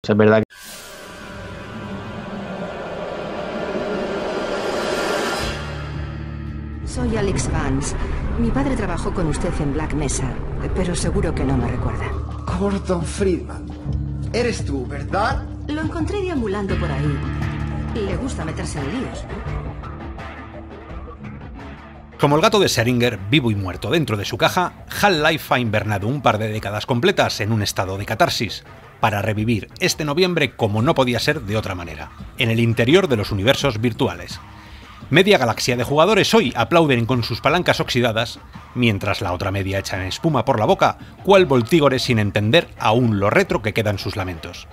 Es verdad que Soy Alex Vance. Mi padre trabajó con usted en Black Mesa, pero seguro que no me recuerda. Gordon Friedman. Eres tú, ¿verdad? Lo encontré deambulando por ahí. Le gusta meterse en líos. Como el gato de Seringer, vivo y muerto dentro de su caja, Half-Life ha invernado un par de décadas completas en un estado de catarsis, para revivir este noviembre como no podía ser de otra manera, en el interior de los universos virtuales. Media galaxia de jugadores hoy aplauden con sus palancas oxidadas, mientras la otra media echa en espuma por la boca, cual voltígore sin entender aún lo retro que quedan sus lamentos.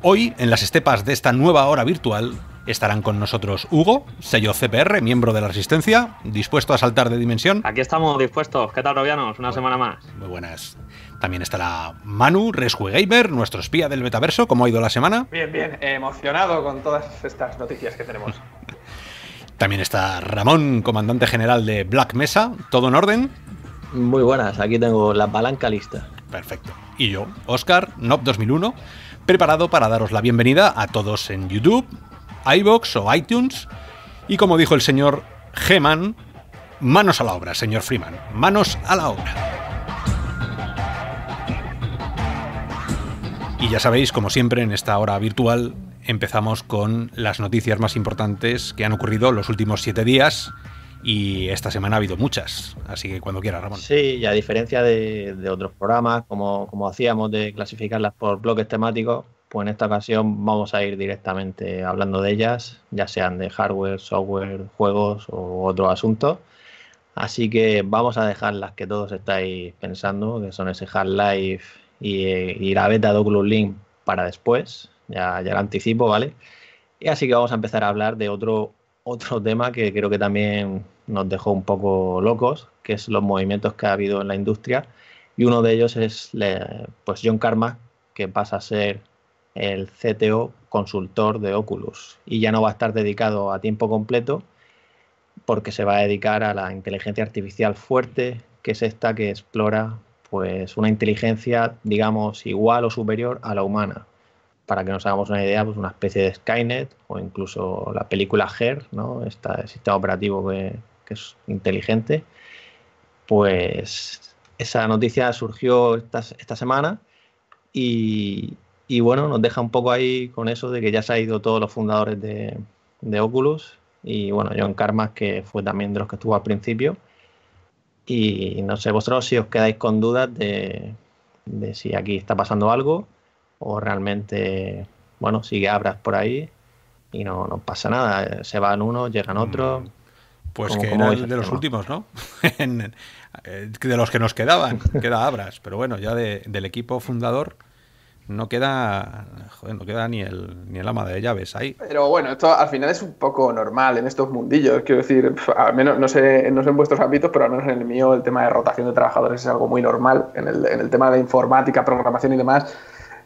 Hoy, en las estepas de esta nueva hora virtual, estarán con nosotros Hugo, sello CPR, miembro de la Resistencia, dispuesto a saltar de dimensión. Aquí estamos dispuestos. ¿Qué tal, Robianos? Una semana más. Muy buenas. También estará Manu, Rescue Gamer, nuestro espía del metaverso. ¿Cómo ha ido la semana? Bien, bien. Emocionado con todas estas noticias que tenemos. También está Ramón, comandante general de Black Mesa. ¿Todo en orden? muy buenas. Aquí tengo la palanca lista. Perfecto. Y yo, Oscar, NOP 2001, preparado para daros la bienvenida a todos en YouTube, iBox o iTunes. Y como dijo el señor Geman, manos a la obra, señor Freeman. Manos a la obra. Y ya sabéis, como siempre, en esta hora virtual empezamos con las noticias más importantes que han ocurrido los últimos siete días. Y esta semana ha habido muchas, así que cuando quiera, Ramón. Sí, y a diferencia de, otros programas, como, como hacíamos de clasificarlas por bloques temáticos, pues en esta ocasión vamos a ir directamente hablando de ellas, ya sean de hardware, software, juegos u otros asuntos. Así que vamos a dejar las que todos estáis pensando, que son ese Half-Life y, la beta de Oculus Link para después, ya, ya anticipo, ¿vale? Y así que vamos a empezar a hablar de otro, otro tema que creo que también nos dejó un poco locos, que es los movimientos que ha habido en la industria. Y uno de ellos es pues John Carmack, que pasa a ser el CTO consultor de Oculus. Y ya no va a estar dedicado a tiempo completo porque se va a dedicar a la inteligencia artificial fuerte, que es esta que explora pues una inteligencia, digamos, igual o superior a la humana. Para que nos hagamos una idea, pues una especie de Skynet o incluso la película Her, ¿no? Este sistema operativo que, que es inteligente. Pues esa noticia surgió esta, esta semana y, y bueno, nos deja un poco ahí con eso de que ya se han ido todos los fundadores de, de Oculus y bueno, John Carmack que fue también de los que estuvo al principio y no sé vosotros si os quedáis con dudas de, de si aquí está pasando algo o realmente, bueno, sigue Abras por ahí y no, no pasa nada, se van unos, llegan otros. Pues ¿Cómo- que era el de los tema? últimos, ¿no? Eh, de los que nos quedaban, queda Abras. Pero bueno, ya de- del equipo fundador no queda, no queda ni el, ni el ama de llaves ahí. Pero bueno, esto al final es un poco normal en estos mundillos. Quiero decir, al menos, no sé, no sé en vuestros ámbitos, pero al menos en el mío el tema de rotación de trabajadores es algo muy normal. En el, en el tema de informática, programación y demás,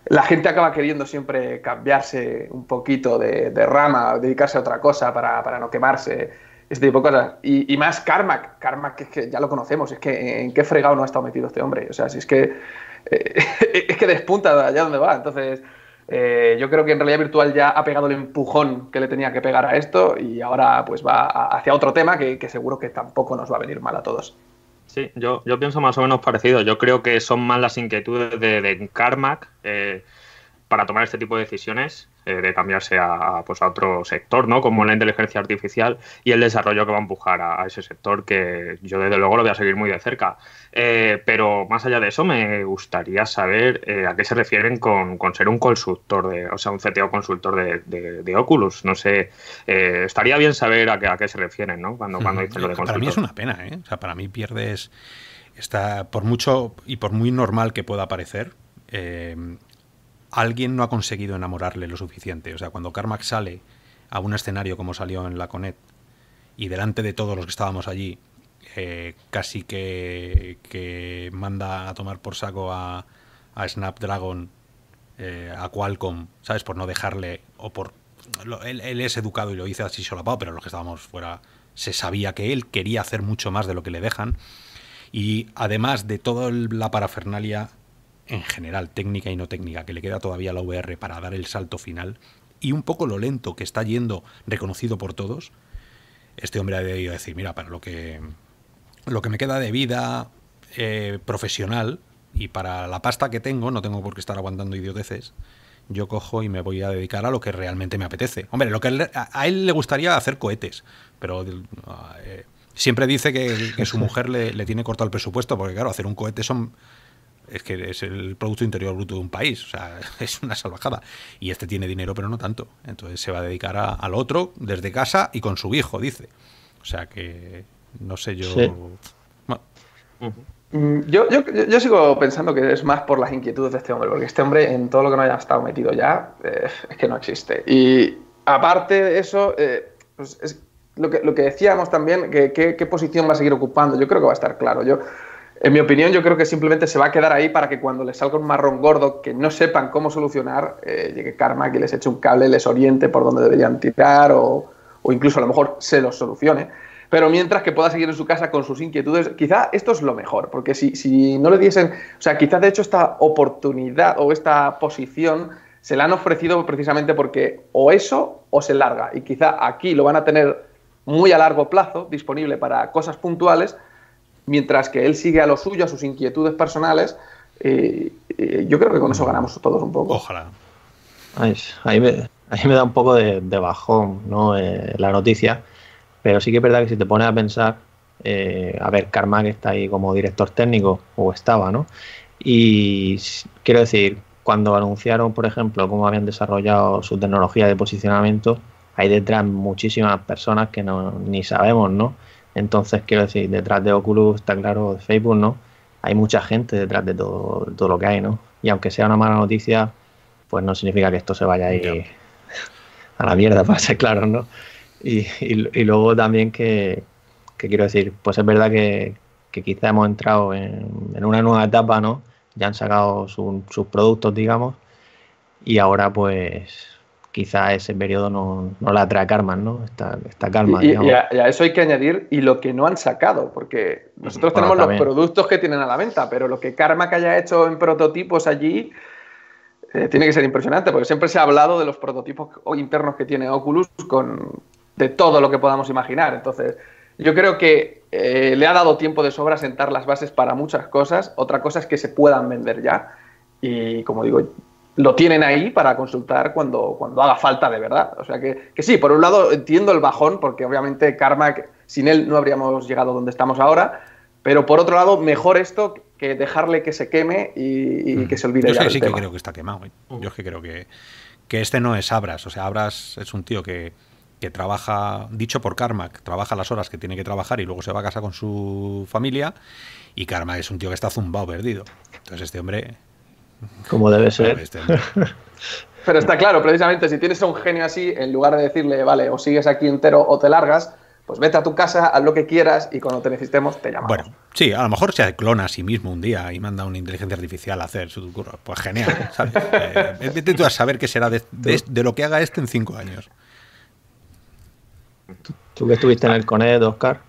la gente acaba queriendo siempre cambiarse un poquito de, de rama, dedicarse a otra cosa para, para no quemarse, este tipo de cosas. Y, más Carmack, Carmack que que ya lo conocemos, es que en qué fregado no ha estado metido este hombre. O sea, si es que es que despunta de allá donde va. Entonces, eh, yo creo que en realidad virtual ya ha pegado el empujón que le tenía que pegar a esto y ahora pues va hacia otro tema que, que seguro que tampoco nos va a venir mal a todos. Sí, yo, yo pienso más o menos parecido. Yo creo que son más las inquietudes de, de Carmack eh, para tomar este tipo de decisiones, eh, de cambiarse a, a, pues a otro sector, ¿no? Como la inteligencia artificial y el desarrollo que va a empujar a, a ese sector, que yo desde luego lo voy a seguir muy de cerca. Eh, pero más allá de eso, me gustaría saber eh, a qué se refieren con, con ser un consultor, de, o sea, un CTO consultor de, de- de Oculus. No sé, eh, estaría bien saber a qué, a qué se refieren, ¿no? Cuando, cuando dicen lo de para consultor. mí es una pena, ¿eh? O sea, para mí pierdes. Está, por mucho y por muy normal que pueda parecer, eh, alguien no ha conseguido enamorarle lo suficiente. O sea, cuando Carmack sale a un escenario como salió en la Conet y delante de todos los que estábamos allí, eh, casi que, que manda a tomar por saco a, a Snapdragon, eh, a Qualcomm, ¿sabes? Por no dejarle, o por... él, es educado y lo dice así solapado, pero los que estábamos fuera se sabía que él quería hacer mucho más de lo que le dejan. Y además de toda la parafernalia en general, técnica y no técnica, que le queda todavía la VR para dar el salto final, y un poco lo lento que está yendo, reconocido por todos, este hombre ha debido decir, mira, para lo que, lo que me queda de vida eh, profesional y para la pasta que tengo, no tengo por qué estar aguantando idioteces, yo cojo y me voy a dedicar a lo que realmente me apetece. Hombre, lo que a, él le gustaría hacer cohetes, pero eh, siempre dice que, su mujer le, le, tiene cortado el presupuesto, porque claro, hacer un cohete son es que es el Producto Interior Bruto de un país, o sea, es una salvajada. Y este tiene dinero, pero no tanto. Entonces se va a dedicar al otro desde casa y con su hijo, dice. O sea que, no sé yo... Mm, yo, yo, sigo pensando que es más por las inquietudes de este hombre, porque este hombre en todo lo que no haya estado metido ya eh, es que no existe. Y aparte de eso, eh, pues es lo que, lo que decíamos también, que, qué posición va a seguir ocupando, yo creo que va a estar claro. Yo, en mi opinión, yo creo que simplemente se va a quedar ahí para que cuando les salga un marrón gordo que no sepan cómo solucionar, eh, llegue Karma, que les eche un cable, les oriente por dónde deberían tirar o, incluso a lo mejor se los solucione. Pero mientras que pueda seguir en su casa con sus inquietudes, quizá esto es lo mejor, porque si, si no le diesen, o sea, quizá de hecho esta oportunidad o esta posición se la han ofrecido precisamente porque o eso o se larga. Y quizá aquí lo van a tener muy a largo plazo disponible para cosas puntuales, mientras que él sigue a lo suyo, a sus inquietudes personales. Eh, eh, yo creo que con eso ganamos todos un poco. Ojalá. Ahí, me, da un poco de, bajón ¿no? Eh, la noticia, pero sí que es verdad que si te pones a pensar, a ver, Carmack está ahí como director técnico, o estaba, ¿no? Y quiero decir, cuando anunciaron, por ejemplo, cómo habían desarrollado su tecnología de posicionamiento, hay detrás muchísimas personas que no, ni sabemos, ¿no? Entonces, quiero decir, detrás de Oculus, está claro, de Facebook, ¿no? Hay mucha gente detrás de todo, todo lo que hay, ¿no? Y aunque sea una mala noticia, pues no significa que esto se vaya a ir a la mierda, para ser claro, ¿no? Y, y, luego también que, quiero decir, pues es verdad que, que quizá hemos entrado en, en, una nueva etapa, ¿no? Ya han sacado sus productos, digamos, y ahora pues quizá ese periodo no, no la trae karma, ¿no? Esta, calma. Y, a, eso hay que añadir y lo que no han sacado, porque nosotros tenemos los productos que tienen a la venta, pero lo que Karma que haya hecho en prototipos allí eh, tiene que ser impresionante, porque siempre se ha hablado de los prototipos internos que tiene Oculus con de todo lo que podamos imaginar. Entonces, yo creo que eh, le ha dado tiempo de sobra sentar las bases para muchas cosas. Otra cosa es que se puedan vender ya. Y como digo, lo tienen ahí para consultar cuando, cuando haga falta de verdad. O sea que, que, sí, por un lado entiendo el bajón, porque obviamente Karma, sin él no habríamos llegado donde estamos ahora, pero por otro lado, mejor esto que dejarle que se queme y, mm. que se olvide. Yo sí que creo que está quemado. ¿eh? Yo es que creo que, que este no es Abras. O sea, Abras es un tío que, que trabaja, dicho por Carmack, trabaja las horas que tiene que trabajar y luego se va a casa con su familia. Y Carmack es un tío que está zumbado, perdido. Entonces este hombre como debe ser. Este Pero está claro, precisamente, si tienes a un genio así, en lugar de decirle, vale, o sigues aquí entero o te largas, pues vete a tu casa, haz lo que quieras y cuando te necesitemos te llamamos. Bueno, sí, a lo mejor se clona a sí mismo un día y manda una inteligencia artificial a hacer su curro. Pues genial, ¿sabes? eh, vete tú a saber qué será de, lo que haga este en cinco años. Tú que estuviste en el CONED, Oscar,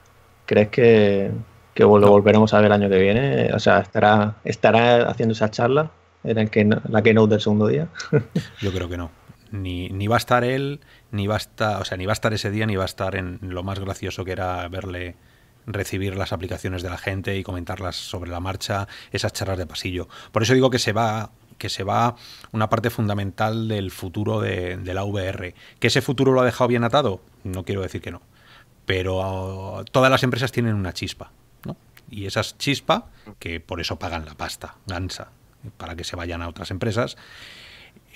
¿crees que, que lo volveremos a ver el año que viene? O sea, ¿estará, estará haciendo esa charla? En el que la keynote del segundo día? Yo creo que no. Ni, ni, va a estar él, ni va a estar, o sea, ni va a estar ese día, ni va a estar en lo más gracioso que era verle recibir las aplicaciones de la gente y comentarlas sobre la marcha, esas charlas de pasillo. Por eso digo que se va que se va una parte fundamental del futuro de, la VR. ¿Que ese futuro lo ha dejado bien atado? No quiero decir que no. Pero todas las empresas tienen una chispa. ¿no? Y esa chispa, que por eso pagan la pasta, gansa, para que se vayan a otras empresas,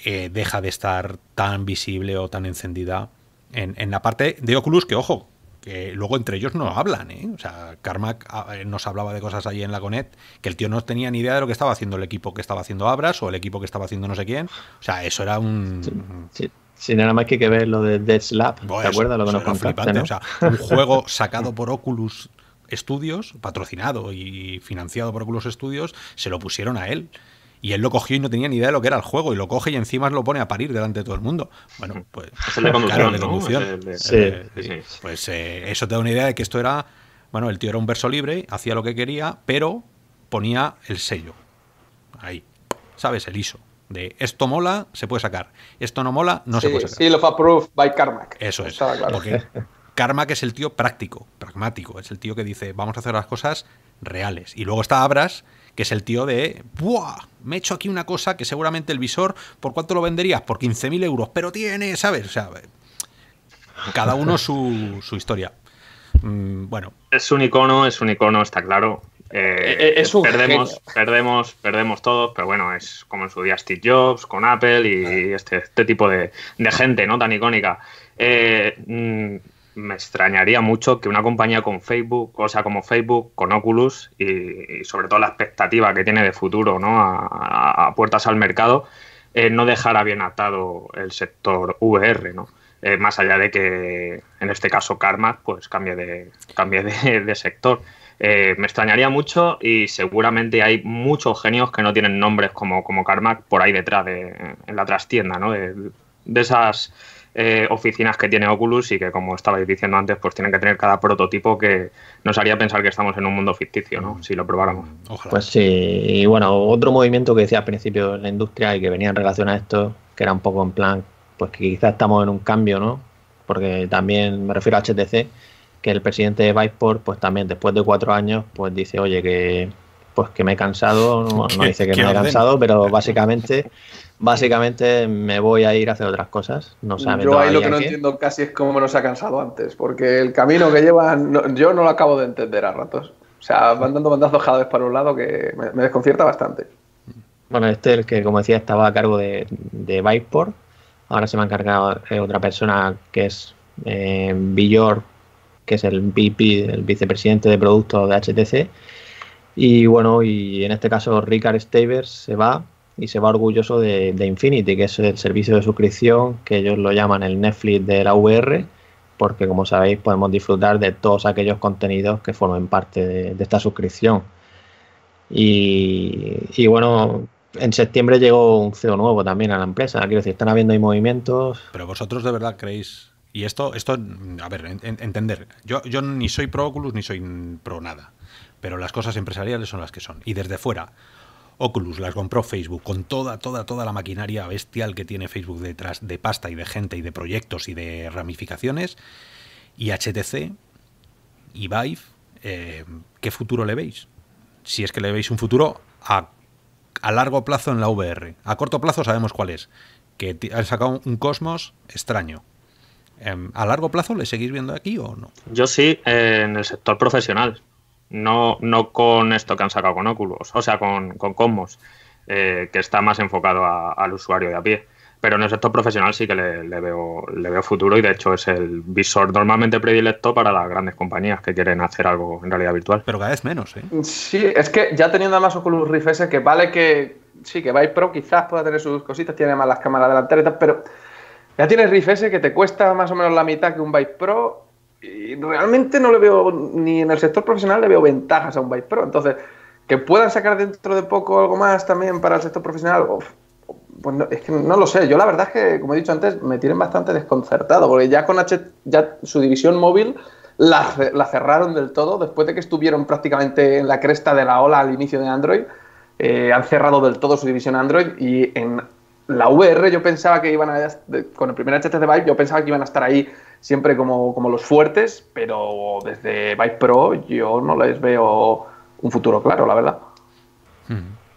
eh, deja de estar tan visible o tan encendida en, la parte de Oculus, que ojo, que luego entre ellos no hablan, ¿eh? O sea, Carmack ah, eh, nos hablaba de cosas allí en la Conet, que el tío no tenía ni idea de lo que estaba haciendo el equipo que estaba haciendo Abras o el equipo que estaba haciendo no sé quién. O sea, eso era un... Sí, nada más que que ver lo de Dead Slap, ¿te acuerdas lo que nos contaste, O sea, un juego sacado por Oculus Studios, patrocinado y financiado por Oculus Studios, se lo pusieron a él. Y él lo cogió y no tenía ni idea de lo que era el juego. Y lo coge y encima lo pone a parir delante de todo el mundo. Bueno, pues. Es el de conducción. de conducción. Pues eh, eso te da una idea de que esto era. Bueno, el tío era un verso libre, hacía lo que quería, pero ponía el sello. Ahí. ¿sabes? El ISO. De esto mola, se puede sacar. Esto no mola, no se puede sacar. Seal of Approved by Carmack. Eso es. Claro. Porque Carmack es el tío práctico, pragmático. Es el tío que dice, vamos a hacer las cosas reales. Y luego está Abras, que es el tío de, ¡buah! Me he hecho aquí una cosa que seguramente el visor, ¿por cuánto lo venderías? Por 15.000 euros. Pero tiene, ¿sabes? O sea, cada uno su, su historia. Mm, bueno, Es un icono, es un icono, está claro. Eh, Eh, es un perdemos, genio. perdemos, perdemos todos, pero bueno, es como en su día Steve Jobs, con Apple y este, este tipo de, de gente, ¿no? Tan icónica. Eh, mm, me extrañaría mucho que una compañía con Facebook, o sea, como Facebook, con Oculus y, y sobre todo la expectativa que tiene de futuro, ¿no? A, puertas al mercado, eh, no dejara bien atado el sector VR, ¿no? Eh, más allá de que en este caso Carmack pues cambie de, cambie de, sector. Eh, me extrañaría mucho y seguramente hay muchos genios que no tienen nombres como, como Carmack por ahí detrás de, en la trastienda, ¿no? De, de esas eh, oficinas que tiene Oculus y que, como estabais diciendo antes, pues tienen que tener cada prototipo que nos haría pensar que estamos en un mundo ficticio, ¿no? Si lo probáramos. ojalá. Pues sí, y bueno, otro movimiento que decía al principio en la industria y que venía en relación a esto, que era un poco en plan, pues que quizás estamos en un cambio, ¿no? Porque también me refiero a HTC, que el presidente de Viveport, pues también después de cuatro años, pues dice, oye, que pues que me he cansado, no, dice que me he cansado, pero básicamente, básicamente me voy a ir a hacer otras cosas. No sabe Yo ahí lo que no qué. entiendo casi es cómo nos ha cansado antes, porque el camino que llevan, no- yo no lo acabo de entender a ratos. O sea, van dando bandazos cada vez para un lado que me, me desconcierta bastante. Bueno, este el que, como decía, estaba a cargo de, de Viveport. Ahora se me ha encargado eh, otra persona que es eh, Villor, que es el VP, el vicepresidente de productos de HTC. Y bueno, y en este caso Ricard Stavers se va y se va orgulloso de, de Infinity, que es el servicio de suscripción que ellos lo llaman el Netflix de la VR, porque como sabéis podemos disfrutar de todos aquellos contenidos que formen parte de, esta suscripción. Y, y bueno, en septiembre llegó un CEO nuevo también a la empresa. Quiero decir, están habiendo ahí movimientos. Pero vosotros de verdad creéis. Y esto, esto, a ver, en- entender. Yo, yo ni soy pro Oculus ni soy pro nada. Pero las cosas empresariales son las que son. Y desde fuera, Oculus las compró Facebook con toda, toda, toda la maquinaria bestial que tiene Facebook detrás de pasta y de gente y de proyectos y de ramificaciones. Y HTC y Vive, eh, ¿qué futuro le veis? Si es que le veis un futuro a, a largo plazo en la VR. A corto plazo sabemos cuál es. Que han sacado un Cosmos extraño. Em, ¿A largo plazo le seguís viendo aquí o no? Yo sí, en el sector profesional. No, no con esto que han sacado con Oculus, o sea, con, con Cosmos, eh, que está más enfocado a- al usuario de a pie. Pero en el sector profesional sí que le, le veo, le veo futuro y de hecho es el visor normalmente predilecto para las grandes compañías que quieren hacer algo en realidad virtual. Pero cada vez menos, ¿eh? Sí, es que ya teniendo además Oculus Rift S, que vale que sí, que Vive Pro quizás pueda tener sus cositas, tiene más las cámaras delanteras y tal, pero ya tienes Rift S que te cuesta más o menos la mitad que un Vive Pro y realmente no le veo, ni en el sector profesional le veo ventajas a un Vive Pro. Entonces, que puedan sacar dentro de poco algo más también para el sector profesional, pues no, es que no lo sé. Yo la verdad es que, como he dicho antes, me tienen bastante desconcertado, porque ya con H, ya su división móvil la, la cerraron del todo después de que estuvieron prácticamente en la cresta de la ola al inicio de Android. eh, han cerrado del todo su división Android y en la VR yo pensaba que iban a, con el primer HTC Vive, yo pensaba que iban a estar ahí siempre como, como los fuertes, pero desde Vive Pro yo no les veo un futuro claro, la verdad.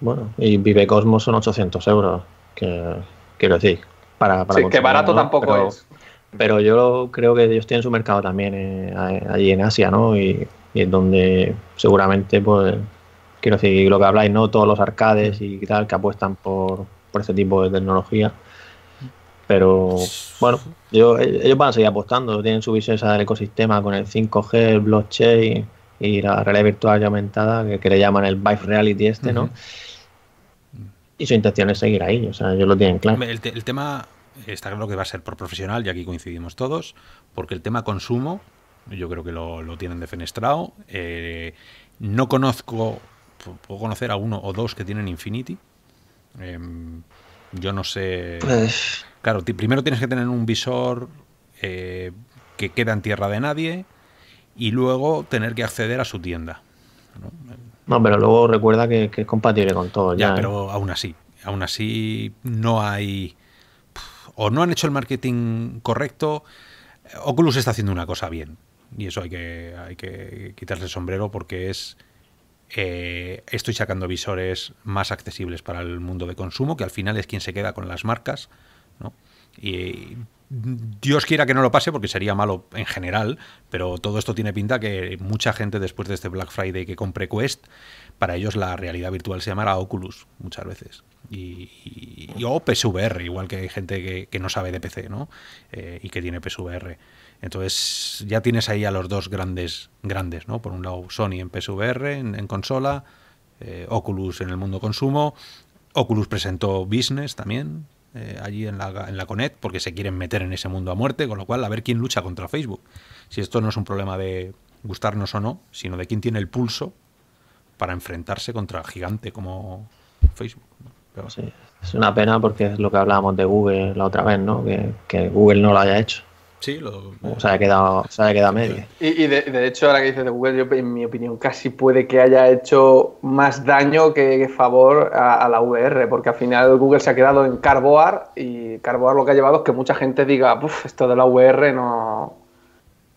Bueno, y Vive Cosmos son 800 euros. Que quiero decir, para, para Sí, que barato ¿no? tampoco Pero- es. Pero yo creo que ellos tienen su mercado también eh, allí en Asia, ¿no? Y, y es donde seguramente, pues, quiero decir, lo que habláis, ¿no? Todos los arcades y tal que apuestan por, por este tipo de tecnología. Pero bueno, yo- ellos van a seguir apostando, tienen su visión esa del ecosistema con el 5G, el blockchain y la realidad virtual y aumentada, que, que le llaman el Vive Reality este, ¿no? Y su intención es seguir ahí, o sea, ellos lo tienen claro. El, te- el tema está claro que va a ser por profesional, y aquí coincidimos todos, porque el tema consumo, yo creo que lo, lo tienen defenestrado. Eh, no conozco, pu- puedo conocer a uno o dos que tienen Infinity. Em, yo no sé. Pues, Claro, primero tienes que tener un visor eh, que queda en tierra de nadie y luego tener que acceder a su tienda. ¿no? no, pero luego recuerda que, que es compatible con todo. Ya, Ya, ¿eh? pero aún así. Aún así, no hay. O no han hecho el marketing correcto. Oculus está haciendo una cosa bien. Y eso hay que, hay que quitarse el sombrero porque es. Eh, estoy sacando visores más accesibles para el mundo de consumo, que al final es quien se queda con las marcas. Y Dios quiera que no lo pase porque sería malo en general, pero todo esto tiene pinta que mucha gente después de este Black Friday que compre Quest, para ellos la realidad virtual se llamará Oculus muchas veces. Y, o PSVR, igual que hay gente que, no sabe de PC ¿no? Eh, y que tiene PSVR. Entonces ya tienes ahí a los dos grandes, grandes ¿no? Por un lado Sony en PSVR, en, consola, eh, Oculus en el mundo consumo. Oculus presentó Business también, eh, allí en la, en la Connect porque se quieren meter en ese mundo a muerte, con lo cual a ver quién lucha contra Facebook. Si esto no es un problema de gustarnos o no, sino de quién tiene el pulso para enfrentarse contra gigante como Facebook. es una pena porque es lo que hablábamos de Google la otra vez, ¿no? Que Google no lo haya hecho. Sí, lo, se ha quedado, se ha quedado medio. Y, de, hecho, ahora que dices de Google, yo en mi opinión casi puede que haya hecho más daño que, favor a, la VR, porque al final Google se ha quedado en Carboard y Carboard lo que ha llevado es que mucha gente diga, esto de la VR no,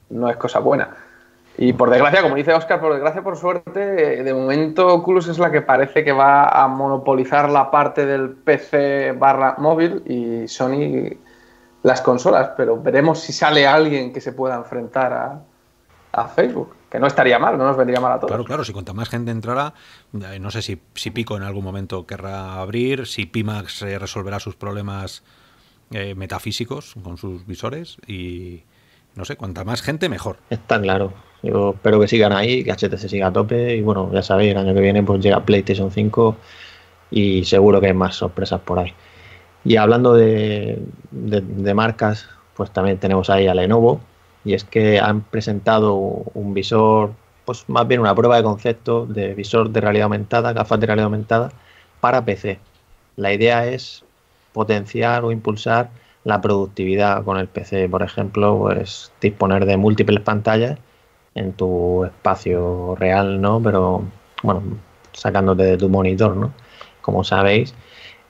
no es cosa buena. Y por desgracia, como dice Oscar, por desgracia, por suerte, de momento Oculus es la que parece que va a monopolizar la parte del PC barra móvil y Sony las consolas, pero veremos si sale alguien que se pueda enfrentar a, Facebook, que no estaría mal, no nos vendría mal a todos. Claro, claro, si cuanta más gente entrara, eh, no sé si, si Pico en algún momento querrá abrir, si Pimax eh, resolverá sus problemas eh, metafísicos con sus visores y no sé, cuanta más gente mejor. Está claro. Yo espero que sigan ahí, que HTC siga a tope y bueno, ya sabéis, el año que viene pues llega PlayStation 5 y seguro que hay más sorpresas por ahí. Y hablando de, marcas, pues también tenemos ahí a Lenovo, y es que han presentado un visor, pues más bien una prueba de concepto de visor de realidad aumentada, gafas de realidad aumentada, para PC. La idea es potenciar o impulsar la productividad con el PC, por ejemplo, pues disponer de múltiples pantallas en tu espacio real, ¿no? Pero bueno, sacándote de tu monitor, ¿no? Como sabéis,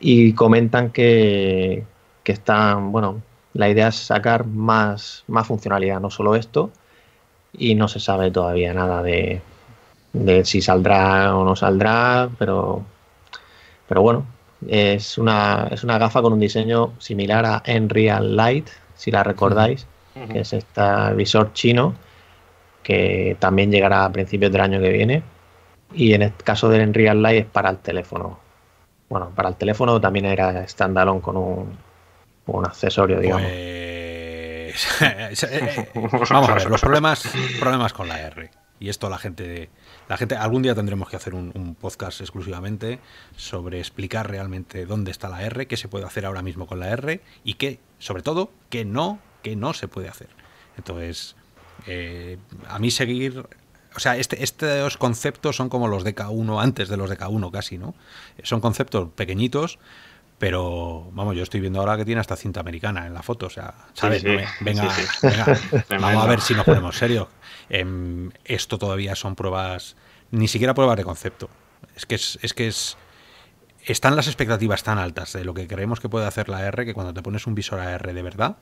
y comentan que, que están, bueno, la idea es sacar más, más funcionalidad, no solo esto, y no se sabe todavía nada de, de si saldrá o no saldrá, pero, pero bueno, es una, es una gafa con un diseño similar a Enreal Light, si la recordáis, que es este visor chino que también llegará a principios del año que viene. Y en el caso del Enreal Light es para el teléfono. Bueno, para el teléfono también era standalone con un, un accesorio, digamos. Pues... Vamos a ver, los problemas, problemas con la R. Y esto la gente, la gente, algún día tendremos que hacer un, podcast exclusivamente sobre explicar realmente dónde está la R, qué se puede hacer ahora mismo con la R y qué, sobre todo, qué no, qué no se puede hacer. Entonces, eh, a mí seguir o sea, este, estos conceptos son como los de K1 antes de los de K1 casi, ¿no? Son conceptos pequeñitos, pero vamos, yo estoy viendo ahora que tiene hasta cinta americana en la foto, o sea, ¿sabes? venga, venga, vamos a ver si nos ponemos serios. Em, esto todavía son pruebas, ni siquiera pruebas de concepto. Es que es, es que es están las expectativas tan altas de lo que creemos que puede hacer la R que cuando te pones un visor AR de verdad,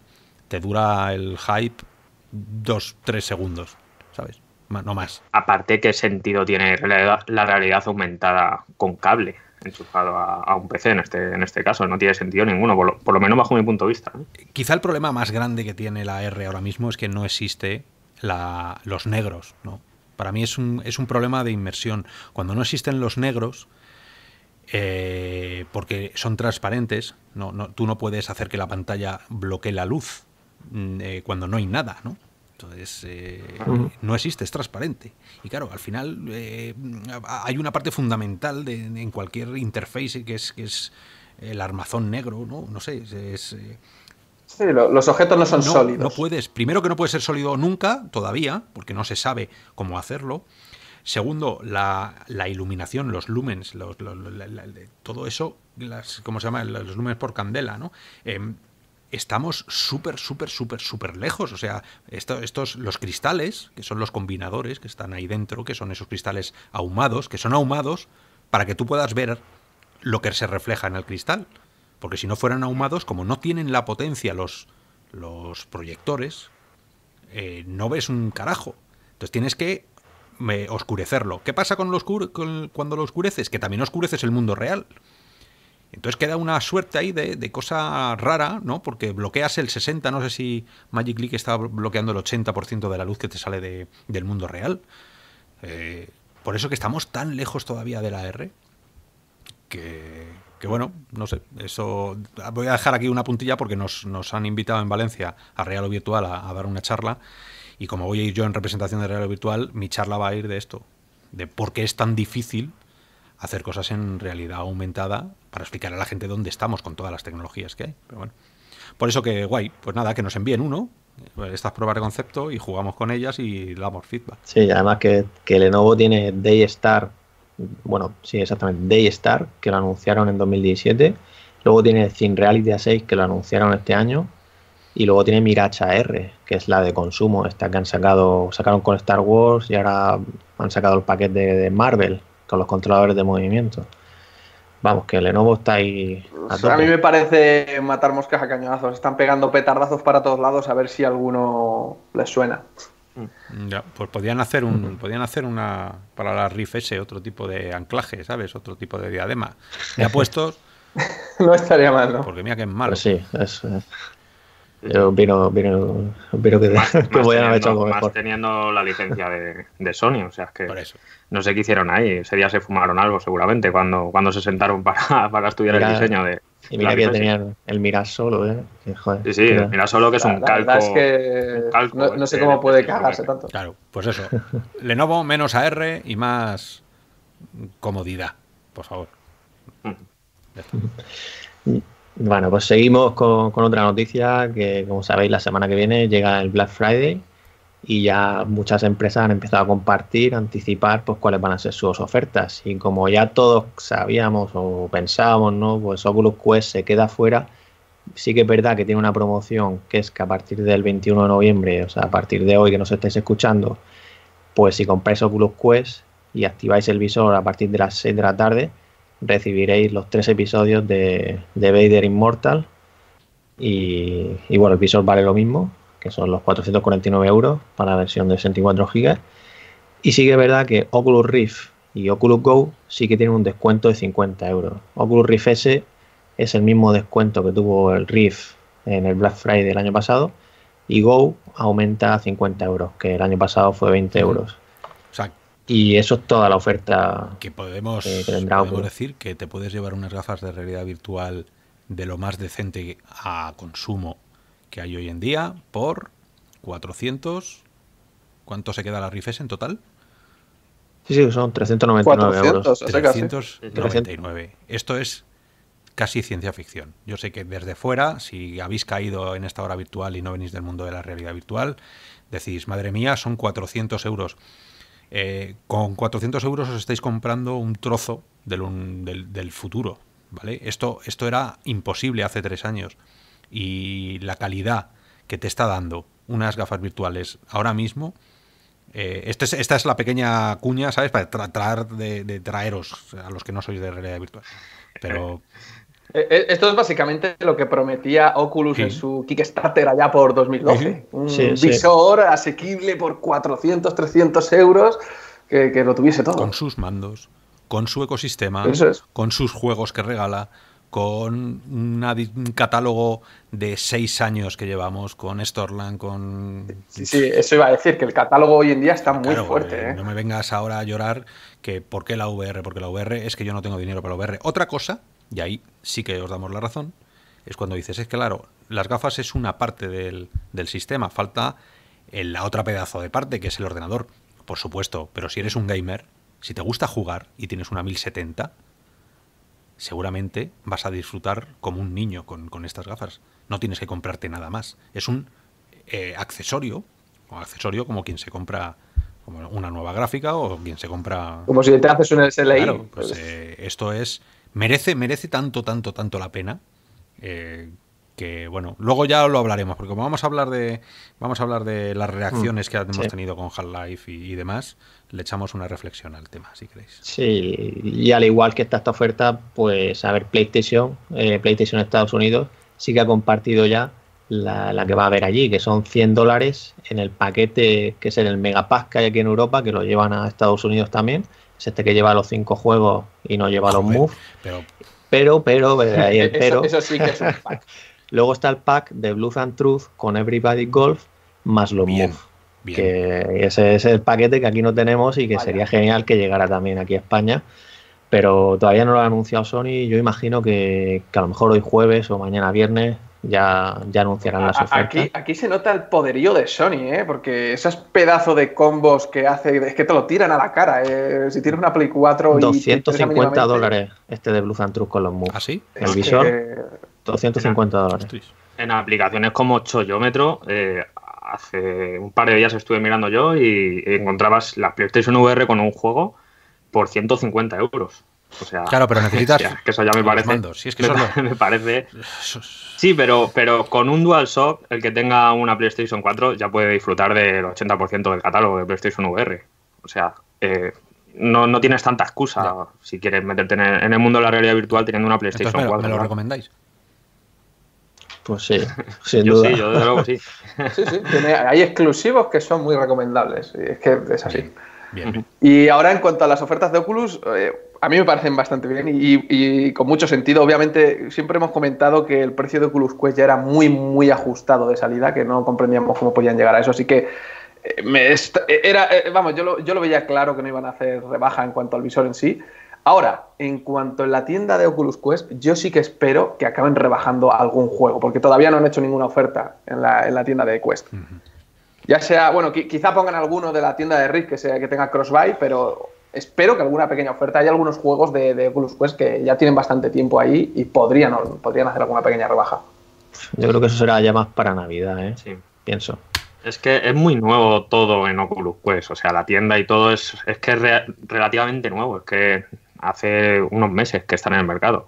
te dura el hype dos, tres segundos, ¿sabes? No más. Aparte, ¿qué sentido tiene la realidad aumentada con cable? enchufado a, un PC en este, en este caso. No tiene sentido ninguno, por lo, menos bajo mi punto de vista. Quizá el problema más grande que tiene la R ahora mismo es que no existe los negros. ¿no? Para mí es un, es un problema de inmersión. Cuando no existen los negros, eh, porque son transparentes, no, no, tú no puedes hacer que la pantalla bloquee la luz mm, eh, cuando no hay nada, ¿no? Eh, no existe, es transparente. Y claro, al final eh, hay una parte fundamental de, en cualquier interface que es, que es el armazón negro, ¿no? No sé, es... Eh, sí, los objetos no son sólidos. No puedes, primero que no puede ser sólido nunca, todavía, porque no se sabe cómo hacerlo. Segundo, la, iluminación, los lumens, todo eso, las, ¿cómo se llama? Los lumens por candela, ¿no? Em, estamos súper, súper, súper, súper lejos. O sea, estos, los cristales, que son los combinadores que están ahí dentro, que son esos cristales ahumados, que son ahumados para que tú puedas ver lo que se refleja en el cristal. Porque si no fueran ahumados, como no tienen la potencia los, los proyectores, eh, no ves un carajo. Entonces tienes que eh, oscurecerlo. ¿Qué pasa con, los cuando lo oscureces? Que también oscureces el mundo real. Entonces queda una suerte ahí de, cosa rara, ¿no? Porque bloqueas el 60, no sé si Magic League está bloqueando el 80% de la luz que te sale de, del mundo real. Eh, por eso que estamos tan lejos todavía de la R, que, bueno, no sé, eso voy a dejar aquí una puntilla porque nos, han invitado en Valencia a Real o Virtual a, dar una charla y como voy a ir yo en representación de Real o Virtual, mi charla va a ir de esto, de por qué es tan difícil hacer cosas en realidad aumentada para explicar a la gente dónde estamos con todas las tecnologías que hay. Pero bueno, por eso que guay, pues nada, que nos envíen uno, estas pruebas de concepto y jugamos con ellas y damos feedback. Sí, además que, que Lenovo tiene Daystar, bueno, sí, exactamente, Daystar, que lo anunciaron en 2017. Luego tiene ThinReality A6, que lo anunciaron este año. Y luego tiene Mirage AR, que es la de consumo, esta que han sacado, sacaron con Star Wars y ahora han sacado el paquete de Marvel con los controladores de movimiento. Vamos, que Lenovo está ahí. A, mí me parece matar moscas a cañonazos. Están pegando petardazos para todos lados a ver si alguno les suena. Mm, ya, pues podían hacer un, podían hacer una para la Riff S otro tipo de anclaje, ¿sabes? Otro tipo de diadema. Ya puestos. no estaría mal, ¿no? Porque mira que es malo. Pues sí, es, yo vino, vino, vino que, más, que más haber hecho algo mejor. Más teniendo la licencia de, de, Sony, o sea, es que no sé qué hicieron ahí. Ese día se fumaron algo seguramente cuando, cuando se sentaron para, para estudiar el diseño de. Y mira que tenían el Miras solo, ¿eh? joder, sí, sí, el Miras solo que es un calco. Es que no, sé cómo puede cagarse tanto. Claro, pues eso. Lenovo menos AR y más comodidad, por favor. Bueno, pues seguimos con, otra noticia que, como sabéis, la semana que viene llega el Black Friday y ya muchas empresas han empezado a compartir, anticipar, pues cuáles van a ser sus ofertas. Y como ya todos sabíamos o pensábamos, ¿no? Pues Oculus Quest se queda fuera. Sí que es verdad que tiene una promoción que es que a partir del 21 de noviembre, o sea, a partir de hoy que nos estáis escuchando, pues si compráis Oculus Quest y activáis el visor a partir de las 6 de la tarde, recibiréis los tres episodios de, de Vader Immortal. Y, bueno, el visor vale lo mismo, que son los 449 euros para la versión de 64 GB. Y sí que es verdad que Oculus Rift y Oculus Go sí que tienen un descuento de 50 euros. Oculus Rift S es el mismo descuento que tuvo el Rift en el Black Friday del año pasado. Y Go aumenta a 50 euros, que el año pasado fue 20 euros. Y eso es toda la oferta que podemos, decir que te puedes llevar unas gafas de realidad virtual de lo más decente a consumo que hay hoy en día por 400. ¿Cuánto se queda la Rifes en total? Sí, sí, son 399 euros. 399. Esto es casi ciencia ficción. Yo sé que desde fuera, si habéis caído en esta hora virtual y no venís del mundo de la realidad virtual, decís, madre mía, son 400 euros. Eh, con 400 euros os estáis comprando un trozo del, futuro. ¿vale? Esto, esto era imposible hace tres años. Y la calidad que te está dando unas gafas virtuales ahora mismo. Eh, este esta es la pequeña cuña, ¿sabes? Para tratar de, traeros a los que no sois de realidad virtual. Pero esto es básicamente lo que prometía Oculus en su Kickstarter allá por 2012. Un visor asequible por 400, 300 euros que, lo tuviese todo. Con sus mandos, con su ecosistema, con sus juegos que regala, con un catálogo de seis años que llevamos, con Storland, con... Sí, sí, eso iba a decir, que el catálogo hoy en día está muy fuerte. Eh, ¿eh? No me vengas ahora a llorar que ¿por qué la VR? Porque la VR es que yo no tengo dinero para la VR. Otra cosa y ahí sí que os damos la razón, es cuando dices, es que claro, las gafas es una parte del, sistema, falta la otra pedazo de parte, que es el ordenador. Por supuesto, pero si eres un gamer, si te gusta jugar y tienes una 1070, seguramente vas a disfrutar como un niño con, estas gafas. No tienes que comprarte nada más. Es un eh, accesorio, o accesorio como quien se compra como una nueva gráfica o quien se compra... Como si te haces un SLI. Claro, pues, eh, esto es merece, merece tanto, tanto, tanto la pena eh, que bueno, luego ya lo hablaremos, porque como vamos a hablar de vamos a hablar de las reacciones que hemos sí. tenido con Half-Life y, y demás, le echamos una reflexión al tema, si queréis. Sí, y al igual que está esta oferta, pues a ver, PlayStation, eh, PlayStation Estados Unidos, sí que ha compartido ya la, la que va a haber allí, que son 100 dólares en el paquete que es en el Megapack que hay aquí en Europa, que lo llevan a Estados Unidos también. Es este que lleva los cinco juegos y no lleva los Joder, Move. Pero Pero, pero, eh, ahí el pero. Eso, eso sí que es un pack. Luego está el pack de Blues and Truth con Everybody Golf más los bien, Move. bien. Que ese es el paquete que aquí no tenemos y que Vaya. sería genial que llegara también aquí a España. Pero todavía no lo ha anunciado Sony. Yo imagino que, que a lo mejor hoy jueves o mañana viernes ya, ya anunciarán las ofertas. Aquí, aquí se nota el poderío de Sony, ¿eh? porque esos pedazos de combos que hace, es que te lo tiran a la cara. ¿eh? Si tienes una Play 4 y. te interesa 250 mínimamente, dólares este de Blues and Truth con los Move. ¿Ah, sí? El es visor, que- 250 dólares. En aplicaciones como Choyómetro, eh, hace un par de días estuve mirando yo y encontrabas la PlayStation VR con un juego por 150 euros. O sea, Claro, pero necesitas o sea, que eso ya me parece. mandos. Si es que me, parece. Sí, pero, pero con un DualShock, el que tenga una PlayStation 4 ya puede disfrutar del 80% del catálogo de PlayStation VR. O sea, eh, no, no tienes tanta excusa Ya. si quieres meterte en el, en el mundo de la realidad virtual teniendo una Entonces, PlayStation ¿me, lo- 4. me lo recomendáis? Pues sí, sin Yo duda. sí, yo desde luego sí. Sí, sí, tiene- hay exclusivos que son muy recomendables. y Es que es así. Bien. Y ahora en cuanto a las ofertas de Oculus, eh, a mí me parecen bastante bien y, y con mucho sentido. Obviamente, siempre hemos comentado que el precio de Oculus Quest ya era muy, muy ajustado de salida, que no comprendíamos cómo podían llegar a eso. Así que eh, me eh, era, eh, vamos, yo lo, yo lo veía claro que no iban a hacer rebaja en cuanto al visor en sí. Ahora, en cuanto a la tienda de Oculus Quest, yo sí que espero que acaben rebajando algún juego, porque todavía no han hecho ninguna oferta en la, en la tienda de Quest. Ya sea, bueno, qui- quizá pongan alguno de la tienda de Rift que, sea, que tenga cross-buy, pero espero que alguna pequeña oferta. Hay algunos juegos de, de Oculus Quest que ya tienen bastante tiempo ahí y podrían, podrían hacer alguna pequeña rebaja. Yo creo que eso será ya más para Navidad, ¿eh? Sí. pienso. Es que es muy nuevo todo en Oculus Quest, o sea, la tienda y todo es, es que es re- relativamente nuevo, es que hace unos meses que están en el mercado.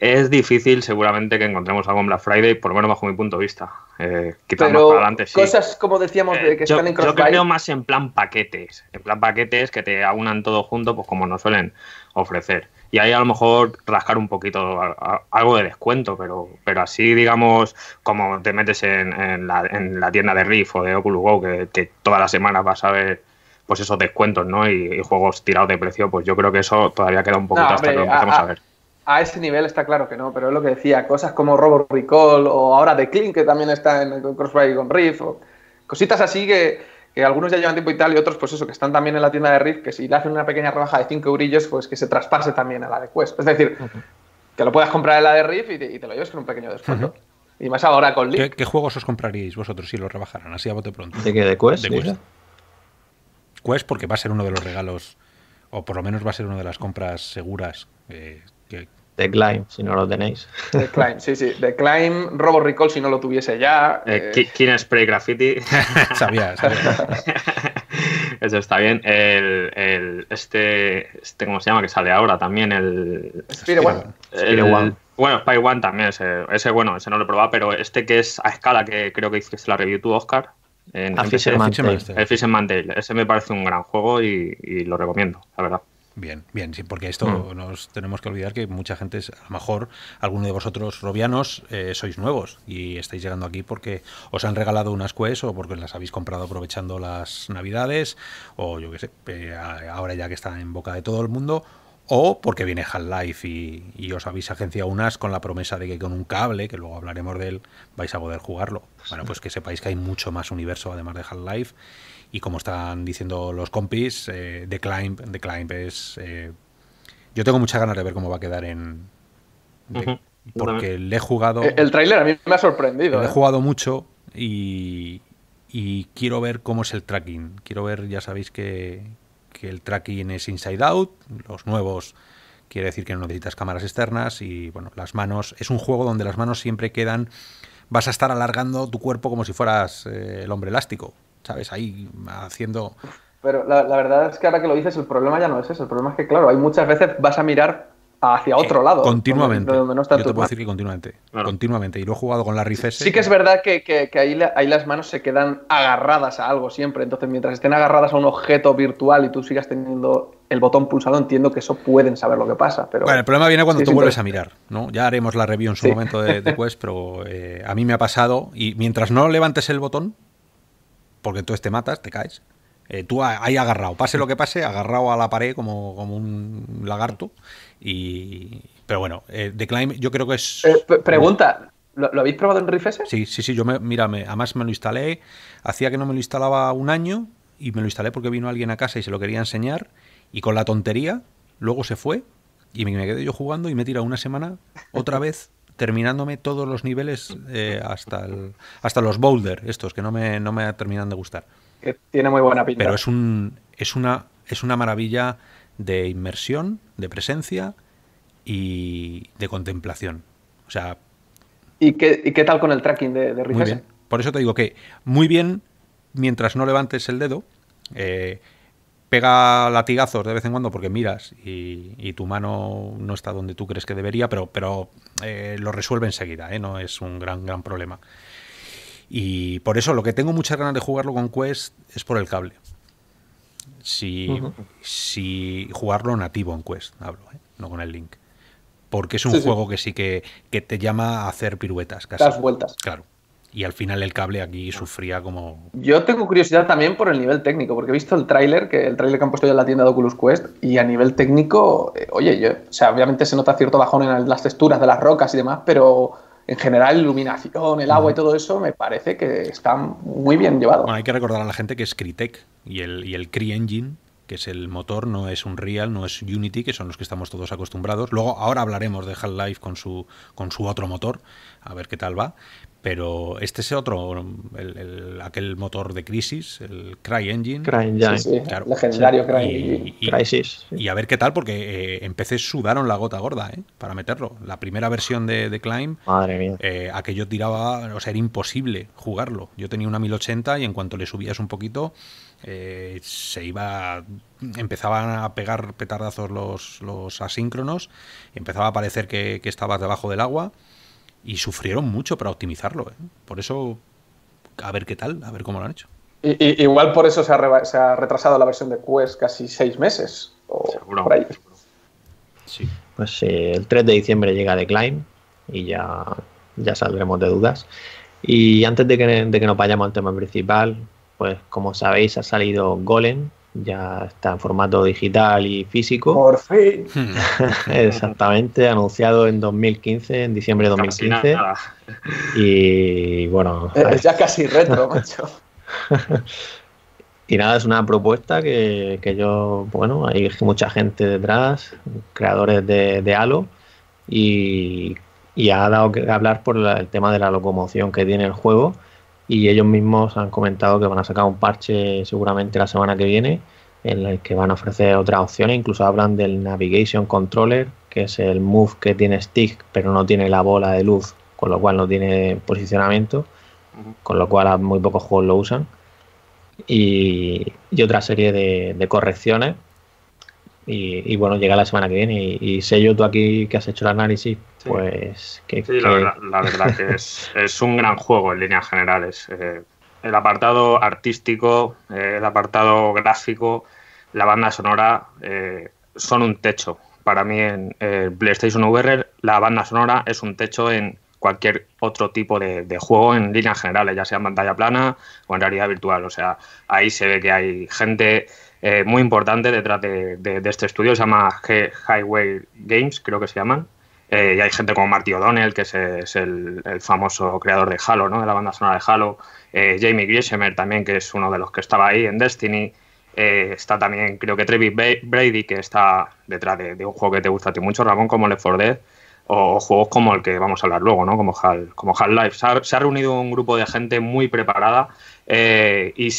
Es difícil seguramente que encontremos algo en Black Friday, por lo menos bajo mi punto de vista. Eh, quizás más para adelante sí. cosas como decíamos de que Eh, yo, están en yo creo más en plan paquetes, en plan paquetes que te aunan todo junto, pues como nos suelen ofrecer. Y ahí a lo mejor rascar un poquito a- a- algo de descuento, pero, pero así, digamos, como te metes en, en la, en la tienda de Rift o de Oculus Go, que, que todas las semanas vas a ver pues esos descuentos, ¿no? Y, y juegos tirados de precio, pues yo creo que eso todavía queda un poquito No, hasta que lo empecemos a- a ver. A ese nivel está claro que no, pero es lo que decía, cosas como Robo Recall o ahora The Clean, que también está en Crossbuy con Rift, o cositas así que, que algunos ya llevan tiempo y tal, y otros, pues eso, que están también en la tienda de Rift, que si le hacen una pequeña rebaja de 5 eurillos, pues que se traspase también a la de Quest. Es decir, que lo puedas comprar en la de Rift y te, y te lo lleves con un pequeño descuento. Y más ahora con ¿Qué, Link. qué juegos os compraríais vosotros si los rebajaran? Así a bote pronto. ¿De qué? ¿De Quest? De? Quest. Quest porque va a ser uno de los regalos, o por lo menos va a ser una de las compras seguras. eh, que, De Climb, si no lo tenéis. The Climb, sí, sí. The Climb, Robo Recall si no lo tuviese ya. Eh, eh, Ki- King Spray Graffiti. sabía, sabía. Eso está bien. El, el- este, este, ¿cómo se llama? Que sale ahora también. El, Spire One. El- One. Bueno, Spy One también. Ese, ese, bueno, ese no lo he probado, pero este que es a escala, que creo que hiciste la review tú, Oscar. En, A en. Fisherman Tale. Tale. El Fisherman Tale. Ese me parece un gran juego y, y lo recomiendo, la verdad. Bien, bien, sí, porque esto Mm. nos tenemos que olvidar que mucha gente, es- a lo mejor alguno de vosotros robianos eh, sois nuevos y estáis llegando aquí porque os han regalado unas Quest o porque las habéis comprado aprovechando las navidades o yo qué sé, eh, ahora ya que están en boca de todo el mundo o porque viene Half-Life y, y os habéis agenciado unas con la promesa de que con un cable, que luego hablaremos de él, vais a poder jugarlo. Bueno, pues que sepáis que hay mucho más universo además de Half-Life y como están diciendo los compis, eh, The Climb, The Climb es... eh, yo tengo muchas ganas de ver cómo va a quedar en... de- porque le he jugado... El tráiler a mí me ha sorprendido. Le he eh. jugado mucho y, y quiero ver cómo es el tracking. Quiero ver, ya sabéis que, que el tracking es inside out, los nuevos quiere decir que no necesitas cámaras externas y bueno, las manos, es un juego donde las manos siempre quedan, vas a estar alargando tu cuerpo como si fueras eh, el hombre elástico, ¿sabes? Ahí haciendo... Pero la, la verdad es que ahora que lo dices, el problema ya no es ese. El problema es que, claro, hay muchas veces vas a mirar hacia otro lado. Continuamente. donde- donde no están Yo te puedo decir que continuamente. Claro. Continuamente. Y lo he jugado con la Rift S. Sí que es verdad que, que- que ahí, la- ahí las manos se quedan agarradas a algo siempre. Entonces, mientras estén agarradas a un objeto virtual y tú sigas teniendo el botón pulsado, entiendo que eso pueden saber lo que pasa. Pero Bueno, el problema viene cuando Sí, tú vuelves a mirar, ¿no? Ya haremos la review en su Sí. momento de, de Quest, pero eh, a mí me ha pasado y mientras no levantes el botón, porque entonces te matas, te caes, eh, tú ahí agarrado, pase lo que pase, agarrado a la pared como, como un lagarto y... Pero bueno, eh, The Climb yo creo que es... Eh, pregunta, ¿lo, lo habéis probado en Rift S? Sí, sí, sí, yo me, mira, me- además me lo instalé, hacía que no me lo instalaba un año y me lo instalé porque vino alguien a casa y se lo quería enseñar y con la tontería luego se fue y me, me quedé yo jugando y me he tirado una semana otra vez terminándome todos los niveles eh, hasta, el- hasta los boulder, estos que no me, no me terminan de gustar. Que tiene muy buena pinta. Pero es, un, es, una, es una maravilla de inmersión, de presencia y de contemplación. O sea, ¿Y, qué, y qué tal con el tracking de, de muy bien. Por eso te digo que muy bien mientras no levantes el dedo. eh, pega latigazos de vez en cuando porque miras y, y tu mano no está donde tú crees que debería, pero, pero eh, lo resuelve enseguida, ¿eh? no es un gran, gran problema. Y por eso lo que tengo muchas ganas de jugarlo con Quest es por el cable. Si, si jugarlo nativo en Quest, hablo, ¿eh? no con el link. Porque es un Sí, sí. juego que sí que, que te llama a hacer piruetas. Casi. Das vueltas. Claro. Y al final el cable aquí sufría como. Yo tengo curiosidad también por el nivel técnico, porque he visto el tráiler, que el tráiler que han puesto ya en la tienda de Oculus Quest, y a nivel técnico, eh, oye, yo, o sea, obviamente se nota cierto bajón en las texturas de las rocas y demás, pero en general iluminación, el agua y todo eso, me parece que está muy bien llevado. Bueno, hay que recordar a la gente que es Crytek y el, y el CryEngine, que es el motor, no es un Real, no es Unity, que son los que estamos todos acostumbrados. Luego, ahora hablaremos de Half-Life con su, con su otro motor, a ver qué tal va. Pero este es otro, el- el- aquel motor de Crisis, el CryEngine. CryEngine. Sí, sí, Claro. legendario, Sí. Cry. Y- y- Crisis. Y a ver qué tal, porque eh, en PC sudaron la gota gorda ¿eh? para meterlo. La primera versión de, de Climb, Madre mía. eh, aquello tiraba, o sea, era imposible jugarlo. Yo tenía una 1080 y en cuanto le subías un poquito, eh, se iba, empezaban a pegar petardazos los, los asíncronos, empezaba a parecer que, que estabas debajo del agua y sufrieron mucho para optimizarlo. ¿eh? Por eso, a ver qué tal, a ver cómo lo han hecho. Y- y- igual por eso se ha, reba- se ha retrasado la versión de Quest casi seis meses. O Seguro. por ahí. Sí. Pues eh, el 3 de diciembre llega The Climb y ya, ya saldremos de dudas. Y antes de que, de que nos vayamos al tema principal, pues como sabéis ha salido Golem, ya está en formato digital y físico. Por fin. Exactamente, anunciado en 2015, en diciembre de Casi 2015. nada. Y bueno, Eh, Es ya casi retro, macho. Y nada, es una propuesta que, que yo, bueno, hay mucha gente detrás, creadores de, de Halo, y, y ha dado que hablar por la- el tema de la locomoción que tiene el juego. Y ellos mismos han comentado que van a sacar un parche seguramente la semana que viene, en el que van a ofrecer otras opciones. Incluso hablan del Navigation Controller, que es el move que tiene stick, pero no tiene la bola de luz, con lo cual no tiene posicionamiento, con lo cual muy pocos juegos lo usan y, y otra serie de, de correcciones. Y, y bueno, llega la semana que viene. Y, y sé yo, tú aquí que has hecho el análisis, Sí. pues que, Sí, la verdad, la verdad que es, es un gran juego en líneas generales. Eh, el apartado artístico, eh, el apartado gráfico, la banda sonora eh, son un techo. Para mí en PlayStation VR la banda sonora es un techo en cualquier otro tipo de, de juego en líneas generales, ya sea en pantalla plana o en realidad virtual. O sea, ahí se ve que hay gente eh, muy importante detrás de, este estudio, se llama G- Highway Games, creo que se llaman. Eh, y hay gente como Marty O'Donnell, que es, el, famoso creador de Halo, ¿no? de la banda sonora de Halo. Eh, Jamie Griesemer también, que es uno de los que estaba ahí en Destiny. Está también, creo que Trevi Ba- Brady, que está detrás de, un juego que te gusta a ti mucho, Ramón, como Left 4 Dead. O, juegos como el que vamos a hablar luego, ¿no? Como Hal, como Half-Life. Se ha, se ha reunido un grupo de gente muy preparada y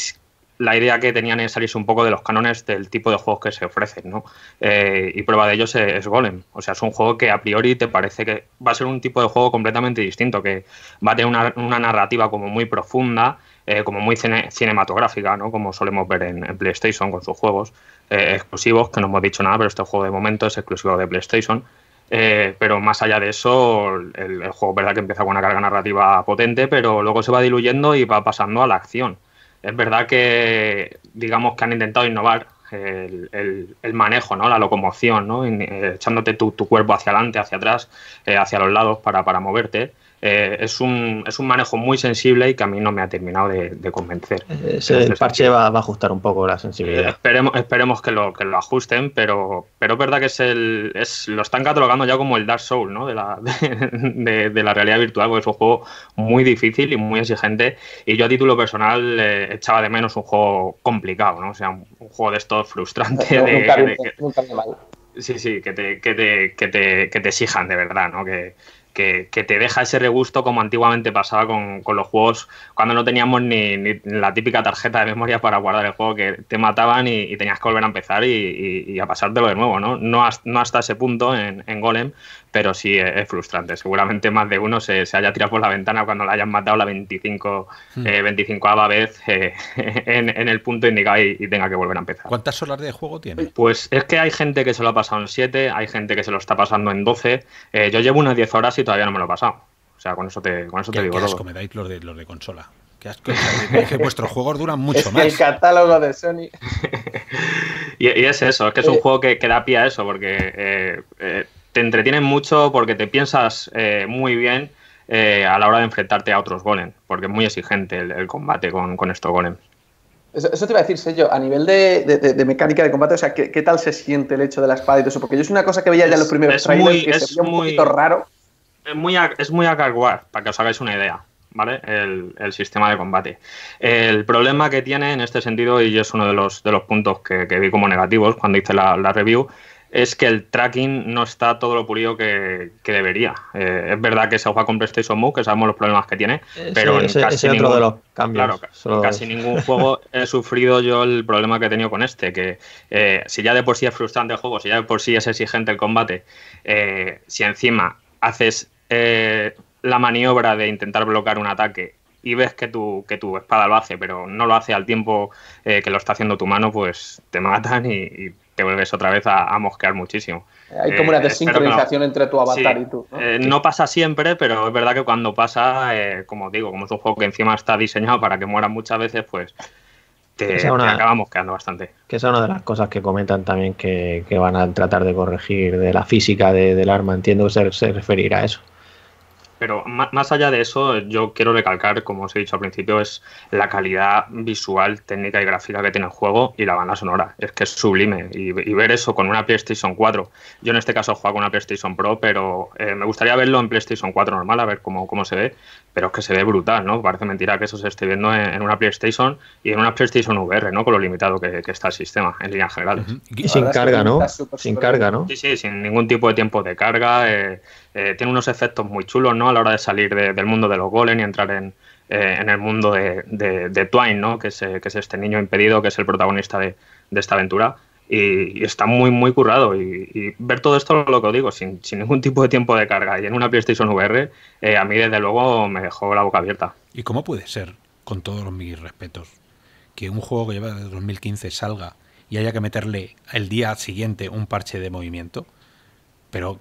la idea que tenían es salirse un poco de los cánones del tipo de juegos que se ofrecen, ¿no? Eh, y prueba de ello es, Golem. O sea, es un juego que a priori te parece que va a ser un tipo de juego completamente distinto, que va a tener una, narrativa como muy profunda, eh, como muy cine- cinematográfica, ¿no? Como solemos ver en, en PlayStation con sus juegos eh, exclusivos, que no hemos dicho nada, pero este juego de momento es exclusivo de PlayStation. Pero más allá de eso, el, el juego verdad que empieza con una carga narrativa potente, pero luego se va diluyendo y va pasando a la acción. Es verdad que, digamos que han intentado innovar el, el- el manejo, ¿no? la locomoción, ¿no? Eh, echándote tu, tu cuerpo hacia adelante, hacia atrás, eh, hacia los lados para, para moverte. Eh, es, un, es un manejo muy sensible y que a mí no me ha terminado de, de convencer. Ese- el parche va, va a ajustar un poco la sensibilidad. Esperemos, esperemos que lo, que lo ajusten, pero, pero es verdad que es el, es, lo están catalogando ya como el Dark Soul ¿no? de, la, de, de la realidad virtual, porque es un juego muy difícil y muy exigente. Y yo a título personal eh, echaba de menos un juego complicado, ¿no? o sea, un, un juego de estos frustrante. No, de- nunca, de- nunca mal. Sí, sí, que te, que te, que te, que te exijan de verdad, ¿no? Que, que, te deja ese regusto como antiguamente pasaba con, con los juegos cuando no teníamos ni, la típica tarjeta de memoria para guardar el juego, que te mataban y, tenías que volver a empezar y, y- y a pasártelo de nuevo, ¿no? No, has- no hasta ese punto en Golem, pero sí es, frustrante. Seguramente más de uno se, se haya tirado por la ventana cuando le hayan matado la 25, eh, 25 vez eh, en, en el punto indicado y, y tenga que volver a empezar. ¿Cuántas horas de juego tiene? Pues es que hay gente que se lo ha pasado en 7, hay gente que se lo está pasando en 12. Eh, yo llevo unas 10 horas y todavía no me lo he pasado. O sea, con eso te, con eso te ¿Qué, digo qué todo. asco me dais los de, los de consola? Qué asco. Es que vuestros juegos duran mucho Es que el más. catálogo de Sony. Y, y es eso, es que es un Eh. juego que, que da pie a eso, porque eh, eh, te entretienen mucho, porque te piensas eh, muy bien eh, a la hora de enfrentarte a otros golem, porque es muy exigente el, el combate con, con estos golems. Eso, eso te iba a decir, Sello, a nivel de, de- mecánica de combate, o sea, ¿qué, qué tal se siente el hecho de la espada y todo eso? Porque yo es una cosa que veía ya en los primeros es trailers muy- que es se veía un muy- poquito raro. Es muy, a- es muy Arcade War, para que os hagáis una idea, ¿vale? El, el sistema de combate. El problema que tiene en este sentido, y es uno de los, de los puntos que, que vi como negativos cuando hice la, la review, es que el tracking no está todo lo pulido que, que debería. Eh, es verdad que se juega con PlayStation Move, que sabemos los problemas que tiene, pero en ese, casi ese otro ningún- de los cambios. Claro, casi ningún juego he sufrido yo el problema que he tenido con este, que eh, si ya de por sí es frustrante el juego, si ya de por sí es exigente el combate, eh, si encima haces eh, la maniobra de intentar bloquear un ataque y ves que tu, que tu espada lo hace, pero no lo hace al tiempo eh, que lo está haciendo tu mano, pues te matan y, y te vuelves otra vez a, a mosquear muchísimo. Hay como una Eh, no. desincronización entre tu avatar Sí, y tú. ¿no? eh, no pasa siempre, pero es verdad que cuando pasa, eh, como digo, como es un juego que encima está diseñado para que mueran muchas veces, pues te, una- te acabamos quedando bastante. Que esa es una de las cosas que comentan también que, que van a tratar de corregir de la física de- del arma. Entiendo que se, se referirá a eso. Pero más allá de eso, yo quiero recalcar, como os he dicho al principio, es la calidad visual, técnica y gráfica que tiene el juego y la banda sonora. Es que es sublime. Y, y ver eso con una PlayStation 4. Yo en este caso juego con una PlayStation Pro, pero eh, me gustaría verlo en PlayStation 4 normal, a ver cómo, cómo se ve. Pero es que se ve brutal, ¿no? Parece mentira que eso se esté viendo en, en una PlayStation y en una PlayStation VR, ¿no? Con lo limitado que, que está el sistema, en líneas generales. Y sin carga, ¿no? Sin carga, ¿no? Sí, sí, sin ningún tipo de tiempo de carga. eh, eh, tiene unos efectos muy chulos, ¿no? A la hora de salir de- del mundo de los golems y entrar en, eh, en el mundo de, de, de Twine, ¿no? Que es, eh, que es este niño impedido, que es el protagonista de, de esta aventura. Y, y está muy, muy currado. Y, y ver todo esto, lo que os digo, sin, sin ningún tipo de tiempo de carga y en una PlayStation VR, eh, a mí desde luego me dejó la boca abierta. ¿Y cómo puede ser, con todos mis respetos, que un juego que lleva desde 2015 salga y haya que meterle el día siguiente un parche de movimiento? Pero,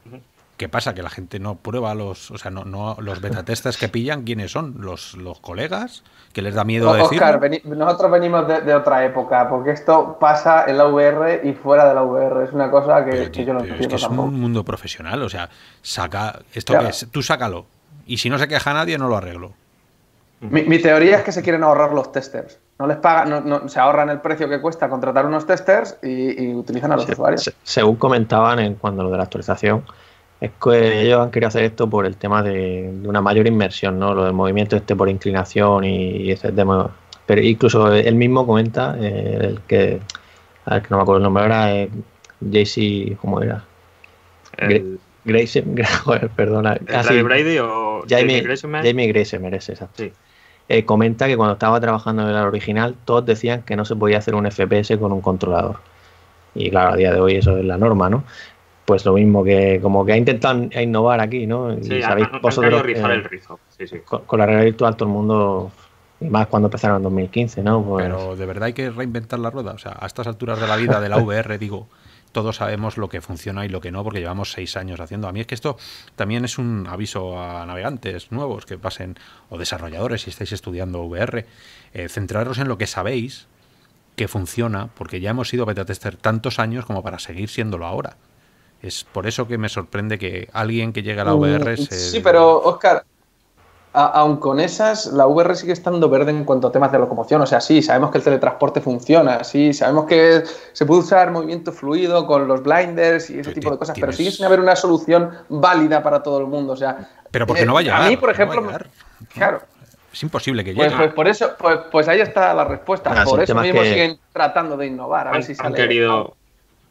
¿qué pasa? Que la gente no prueba los, o sea, no, no los beta testers que pillan, ¿quiénes son? ¿Los, los colegas? ¿Que les da miedo decir? Oscar, veni- nosotros venimos de, de otra época, porque esto pasa en la VR y fuera de la VR. Es una cosa que, Pero, que tío, yo no pero es entiendo que es tampoco. un mundo profesional, o sea, saca esto que es, tú sácalo. Y si no se queja nadie, no lo arreglo. Mi, mi teoría es que se quieren ahorrar los testers. No les pagan, no, no- se ahorran el precio que cuesta contratar unos testers y, y utilizan a los Se- usuarios. se- según comentaban en cuando lo de la actualización, es que ellos han querido hacer esto por el tema de, de una mayor inmersión, ¿no? Lo del movimiento este por inclinación y, y ese tema. Pero incluso él mismo comenta, eh, el que, a ver, que no me acuerdo el nombre ahora, eh, JC, ¿cómo era? El, Grace, joder, perdona. ¿el casi- David Brady o Jamie, Grayson? Jamie Grace merece, exacto. Sí. Eh, comenta que cuando estaba trabajando en el original, todos decían que no se podía hacer un FPS con un controlador. Y claro, a día de hoy eso es la norma, ¿no? Pues lo mismo que como que ha intentado innovar aquí, ¿no? Y Sí, sabéis han, vosotros rizar eh, el rizo. Sí, sí. con, con la realidad virtual todo el mundo, y más cuando empezaron en 2015, ¿no? Pues, Pero de verdad hay que reinventar la rueda. O sea, a estas alturas de la vida de la VR, digo, todos sabemos lo que funciona y lo que no, porque llevamos seis años haciendo. A mí es que esto también es un aviso a navegantes nuevos que pasen, o desarrolladores, si estáis estudiando VR, eh, centraros en lo que sabéis que funciona, porque ya hemos sido beta tester tantos años como para seguir siéndolo ahora. Es por eso que me sorprende que alguien que llegue a la Mm, VR se... Sí, pero Oscar, aun con esas, la VR sigue estando verde en cuanto a temas de locomoción. O sea, sí, sabemos que el teletransporte funciona, sí, sabemos que se puede usar movimiento fluido con los blinders y ese Ti- tipo de cosas, pero sigue sin haber una solución válida para todo el mundo. O sea, Pero porque eh, no va a llegar. A mí, por ejemplo, claro. Es imposible que Pues, llegue. pues por eso, pues, pues ahí está la respuesta. Por eso mismo que- siguen tratando de innovar. A ver si han sale. querido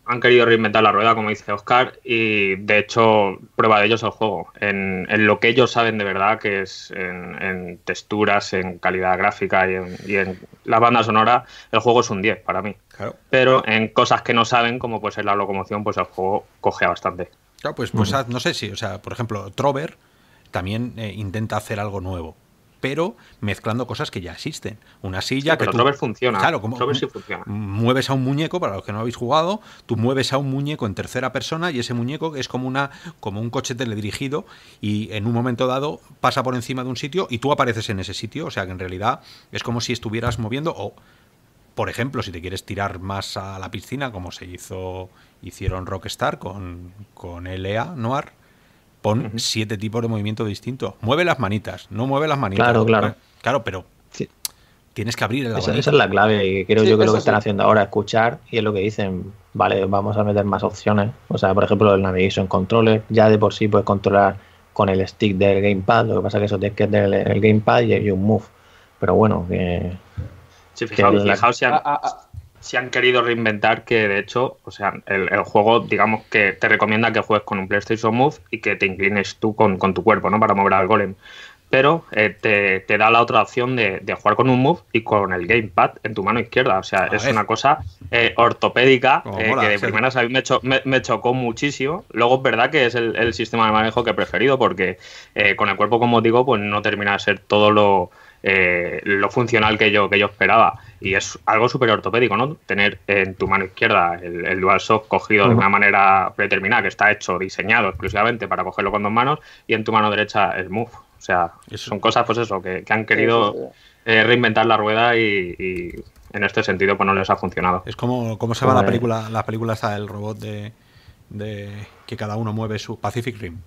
han querido reinventar la rueda, como dice Oscar, y de hecho, prueba de ello es el juego. En, en lo que ellos saben de verdad, que es en, en texturas, en calidad gráfica y en, y en la banda sonora, el juego es un 10 para mí. Claro. Pero en cosas que no saben, como puede ser la locomoción, pues el juego cogea bastante. Claro, pues, pues no sé si, o sea, por ejemplo, Trover también eh, intenta hacer algo nuevo, pero mezclando cosas que ya existen. Una silla Sí, que pero tú, Trover funciona. Claro, como Trover sí funciona. mueves a un muñeco para los que no habéis jugado, tú mueves a un muñeco en tercera persona y ese muñeco es como una como un coche teledirigido y en un momento dado pasa por encima de un sitio y tú apareces en ese sitio, o sea que en realidad es como si estuvieras moviendo o por ejemplo, si te quieres tirar más a la piscina, como se hizo, hicieron Rockstar con, con LA Noir, pon siete tipos de movimiento distintos. Mueve las manitas, no mueve las manitas. Claro, claro. Claro, pero Sí. tienes que abrir el Esa, esa es la clave y creo Sí, yo que lo que están sí. haciendo ahora es escuchar y es lo que dicen, vale, vamos a meter más opciones. O sea, por ejemplo, el Navigation Controller, ya de por sí puedes controlar con el stick del gamepad, lo que pasa es que eso tienes que tener el, gamepad y, un move. Pero bueno, que Sí, fijaos, la- fijaos si han, Ah, ah, ah. Si han querido reinventar que de hecho, o sea, el, el juego, digamos que te recomienda que juegues con un PlayStation Move y que te inclines tú con, con tu cuerpo, ¿no? Para mover al golem. Pero eh, te, te da la otra opción de, de jugar con un Move y con el gamepad en tu mano izquierda. O sea, es una cosa eh, ortopédica eh, mola, que de primeras a mí me, cho- me- me chocó muchísimo. Luego es verdad que es el, el sistema de manejo que he preferido porque con el cuerpo, como digo, pues no termina de ser todo lo, lo funcional que yo, que yo esperaba. Y es algo súper ortopédico, ¿no? Tener en tu mano izquierda el, el DualShock cogido de una manera predeterminada, que está hecho, diseñado exclusivamente para cogerlo con dos manos, y en tu mano derecha el Move. O sea, Eso. son cosas, pues eso, que, que han querido Sí, sí, sí. eh, reinventar la rueda y, y en este sentido pues no les ha funcionado. Es como, como se llama la Vale. película, la película esta del robot de, de que cada uno mueve su Pacific Rim.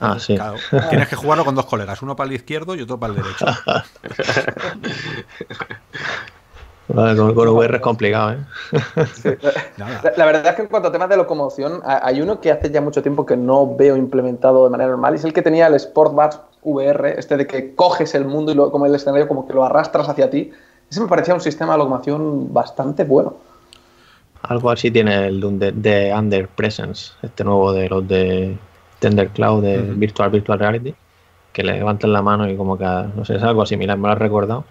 Ah, sí. Claro, tienes que jugarlo con dos colegas, uno para el izquierdo y otro para el derecho. Vale, con, con VR es complicado, ¿eh? La, la verdad es que en cuanto a temas de locomoción, ha- hay uno que hace ya mucho tiempo que no veo implementado de manera normal, y es el que tenía el Sportbars VR, este de que coges el mundo y lo, como el escenario como que lo arrastras hacia ti. Ese me parecía un sistema de locomoción bastante bueno. Algo así tiene el de, de Under Presence, este nuevo de los de Tender Cloud de. Virtual Virtual Reality, que le levantan la mano y como que, no sé, es algo similar, me lo has recordado.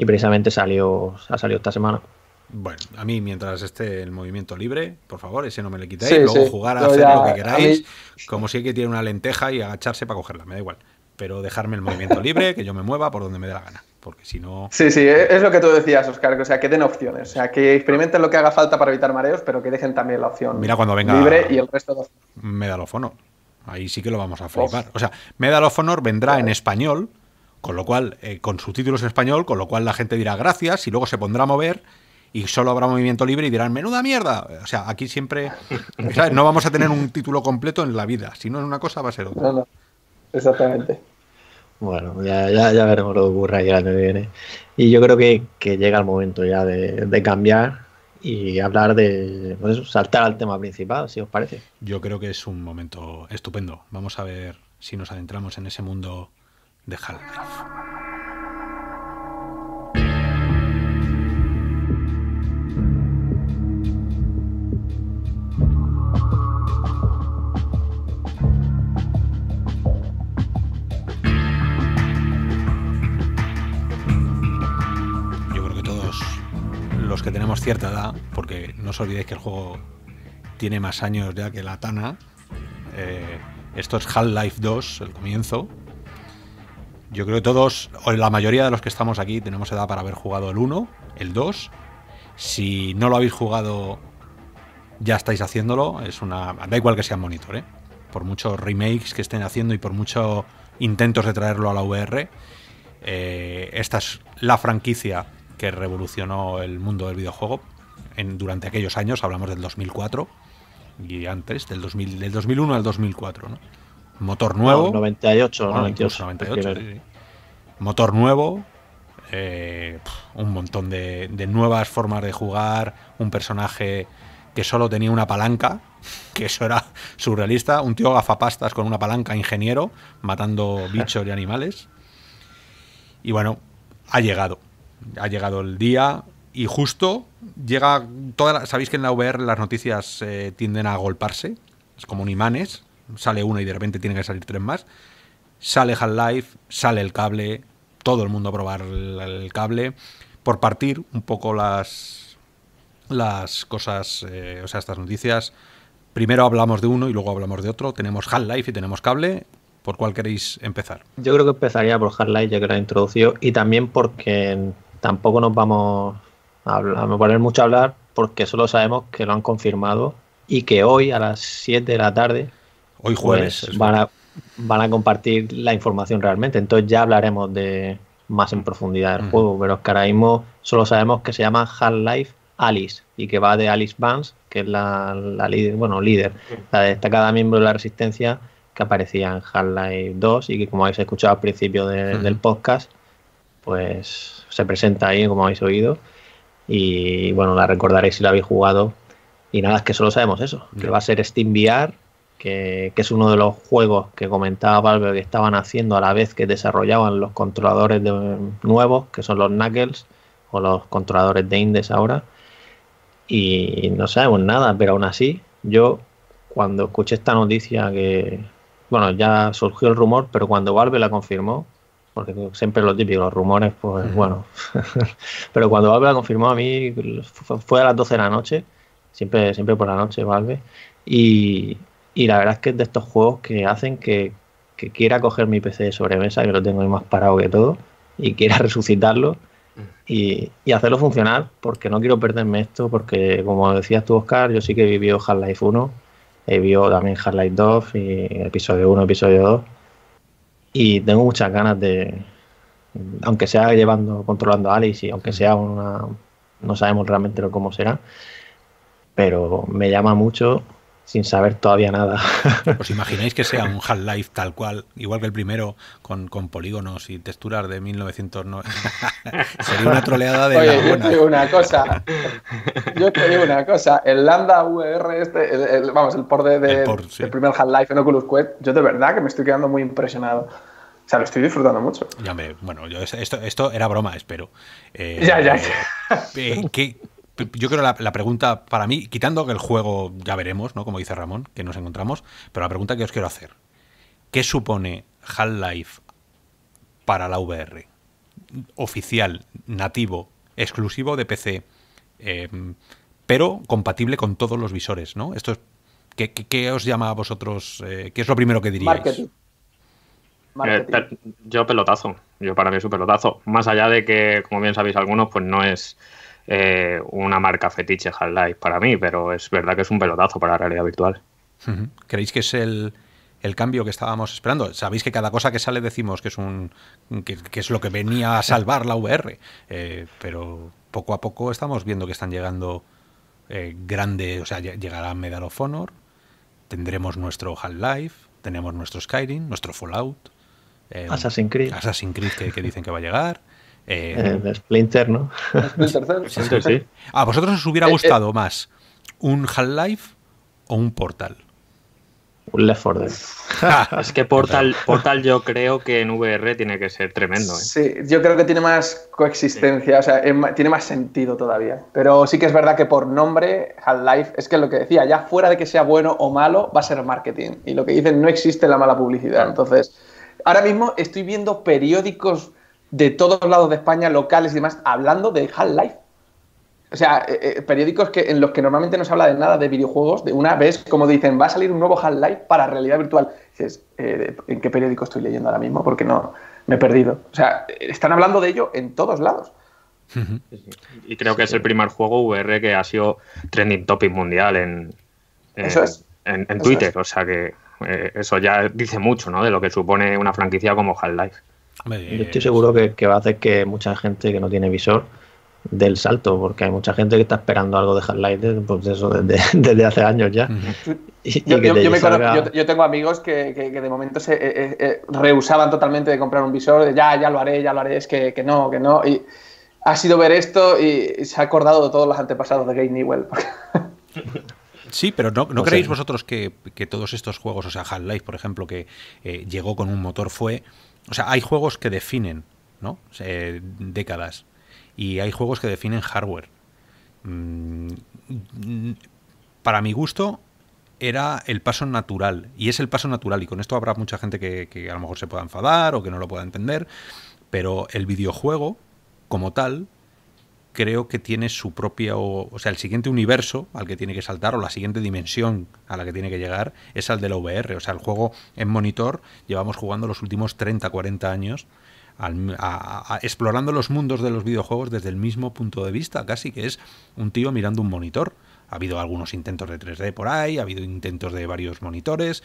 Y precisamente salió, ha salido esta semana. Bueno, a mí mientras esté el movimiento libre, por favor, ese no me le quitéis. Sí, Luego sí. jugar a Yo hacer ya- lo que queráis, mí- como si hay que tiene una lenteja y agacharse para cogerla, me da igual. Pero dejarme el movimiento libre, que yo me mueva por donde me dé la gana. Porque si no. Sí, sí, e- es lo que tú decías, Oscar, que, o sea, que den opciones, o sea, que experimenten lo que haga falta para evitar mareos, pero que dejen también la opción Mira cuando venga- libre y el resto de Medal of Honor. Ahí sí que lo vamos a flipar. O sea, Medal of Honor vendrá en español, con lo cual, eh, con subtítulos en español, con lo cual la gente dirá gracias y luego se pondrá a mover y solo habrá movimiento libre y dirán menuda mierda. O sea, aquí siempre. ¿sabes? No vamos a tener un título completo en la vida. Si no es una cosa, va a ser otra. No, no, exactamente. Bueno, ya, ya, ya veremos lo que ocurra ya el año que viene. Y yo creo que, que llega el momento ya de, de cambiar y hablar de pues saltar al tema principal, si os parece. Yo creo que es un momento estupendo. Vamos a ver si nos adentramos en ese mundo de Half-Life. Los que tenemos cierta edad, porque no os olvidéis que el juego tiene más años ya que la Tana. eh, esto es Half-Life 2, el comienzo. Yo creo que todos, o la mayoría de los que estamos aquí, tenemos edad para haber jugado el 1, el 2. Si no lo habéis jugado, ya estáis haciéndolo. Es una. Da igual que sea monitor, ¿eh? Por muchos remakes que estén haciendo y por muchos intentos de traerlo a la VR. Eh, esta es la franquicia que revolucionó el mundo del videojuego en, durante aquellos años. Hablamos del 2004 y antes, del, 2000, del 2001 al 2004, ¿no? Motor nuevo. No, 98, 98. 98 sí, sí. Motor nuevo, eh, un montón de, de, nuevas formas de jugar, un personaje que solo tenía una palanca, que eso era surrealista, un tío gafapastas con una palanca ingeniero, matando bichos y animales. Y bueno, ha llegado, ha llegado el día y justo llega toda la, sabéis que en la VR las noticias eh, tienden a golparse, es como un imanes, sale uno y de repente tienen que salir tres más. Sale Half-Life, sale el cable, todo el mundo a probar el, cable, por partir un poco las, las cosas, eh, o sea, estas noticias. Primero hablamos de uno y luego hablamos de otro. Tenemos Half-Life y tenemos cable. ¿Por cuál queréis empezar? Yo creo que empezaría por Half-Life, ya que he introducido, y también porque tampoco nos vamos a, hablar, a poner mucho a hablar, porque solo sabemos que lo han confirmado y que hoy a las 7 de la tarde Hoy jueves. Pues van, a, van, a, compartir la información realmente. Entonces ya hablaremos de más en profundidad del -huh. juego. Pero es que ahora mismo solo sabemos que se llama Half-Life Alice y que va de Alice Vance, que es la, la líder, bueno, líder, la destacada miembro de la resistencia que aparecía en Half-Life 2 y que como habéis escuchado al principio de, -huh. del podcast, pues se presenta ahí, como habéis oído. Y bueno, la recordaréis si la habéis jugado. Y nada, es que solo sabemos eso, que va a ser Steam VR que, que, es uno de los juegos que comentaba Valve que estaban haciendo a la vez que desarrollaban los controladores de, nuevos, que son los Knuckles o los controladores de Indes ahora. Y no sabemos nada, pero aún así, yo cuando escuché esta noticia que, bueno, ya surgió el rumor, pero cuando Valve la confirmó, porque siempre lo típico, los rumores, pues bueno, pero cuando Valve la confirmó a mí, fue a las 12 de la noche, siempre, siempre por la noche Valve, y, y la verdad es que es de estos juegos que hacen que, que, quiera coger mi PC de sobremesa, que lo tengo ahí más parado que todo, y quiera resucitarlo y, y, hacerlo funcionar, porque no quiero perderme esto, porque como decías tú, Oscar, yo sí que he vivido Half-Life 1, he vivido también Half-Life 2, y episodio 1, episodio 2, y tengo muchas ganas de, aunque sea llevando, controlando a Alice, y aunque sea una, no sabemos realmente cómo será, pero me llama mucho sin saber todavía nada. ¿Os imagináis que sea un Half-Life tal cual, igual que el primero, con, con polígonos y texturas de 1990? Sería una troleada de Oye, la yo te digo una cosa. Yo te digo una cosa. El Lambda VR, este, el, el, vamos, el port de, de el port, sí. del primer Half-Life en Oculus Quest, yo de verdad que me estoy quedando muy impresionado. O sea, lo estoy disfrutando mucho. Ya me, bueno, yo, esto, esto era broma, espero. Eh, ya, ya. Eh, ¿qué, yo creo la, la, pregunta para mí, quitando que el juego ya veremos, ¿no? Como dice Ramón, que nos encontramos, pero la pregunta que os quiero hacer, ¿qué supone Half-Life para la VR? Oficial, nativo, exclusivo de PC, eh, pero compatible con todos los visores, ¿no? Esto es, ¿qué, qué, qué os llama a vosotros? Eh, ¿Qué es lo primero que diríais? Marketing. Marketing. Eh, yo pelotazo, yo para mí es un pelotazo. Más allá de que, como bien sabéis algunos, pues no es eh, una marca fetiche Half-Life para mí, pero es verdad que es un pelotazo para la realidad virtual. ¿Creéis que es el, el, cambio que estábamos esperando? Sabéis que cada cosa que sale decimos que es un que, que es lo que venía a salvar la VR, eh, pero poco a poco estamos viendo que están llegando eh, grandes, o sea, llegará Medal of Honor, tendremos nuestro Half-Life, tenemos nuestro Skyrim, nuestro Fallout. Eh, Assassin's Creed. Assassin's Creed que, que dicen que va a llegar. Eh, de Splinter, ¿no? Splinter sí, sí. ¿A vosotros os hubiera gustado eh, eh. más un Half-Life o un Portal? Un Left 4 Dead. es que Portal, Portal yo creo que en VR tiene que ser tremendo. ¿eh? Sí, yo creo que tiene más coexistencia, sí. o sea, tiene más sentido todavía. Pero sí que es verdad que por nombre, Half-Life, es que lo que decía, ya fuera de que sea bueno o malo, va a ser marketing. Y lo que dicen, no existe la mala publicidad. Entonces, ahora mismo estoy viendo periódicos de todos lados de España, locales y demás, hablando de Half-Life. O sea, eh, eh, periódicos que, en los que normalmente no se habla de nada de videojuegos, de una vez, como dicen, va a salir un nuevo Half-Life para realidad virtual. dices, eh, ¿en qué periódico estoy leyendo ahora mismo? Porque no, me he perdido. O sea, están hablando de ello en todos lados. Y creo que es el primer juego VR que ha sido trending topic mundial en, en, Twitter. O sea que eh, eso ya dice mucho ¿no? de lo que supone una franquicia como Half-Life. Yo estoy seguro que, va a hacer que mucha gente que no tiene visor del salto, porque hay mucha gente que está esperando algo de Half-Life pues eso, desde, hace años ya. yo, tengo amigos que, de momento se eh, eh, rehusaban totalmente de comprar un visor, de ya, ya lo haré, ya lo haré, es que, no, que no. Y ha sido ver esto y se ha acordado de todos los antepasados de Game Newell. Sí, pero ¿no, no creéis vosotros que, todos estos juegos, o sea, Half-Life, por ejemplo, que eh, llegó con un motor, fue... O sea, hay juegos que definen, ¿no? décadas. Y hay juegos que definen hardware. Mm, para mi gusto, era el paso natural. Y es el paso natural. Y con esto habrá mucha gente que, que a lo mejor se pueda enfadar o que no lo pueda entender. Pero el videojuego, como tal, creo que tiene su propia, o, sea, el siguiente universo al que tiene que saltar o la siguiente dimensión a la que tiene que llegar es al de la VR. O sea, el juego en monitor llevamos jugando los últimos 30, 40 años. explorando los mundos de los videojuegos desde el mismo punto de vista, casi que es un tío mirando un monitor. Ha habido algunos intentos de 3D por ahí, ha habido intentos de varios monitores,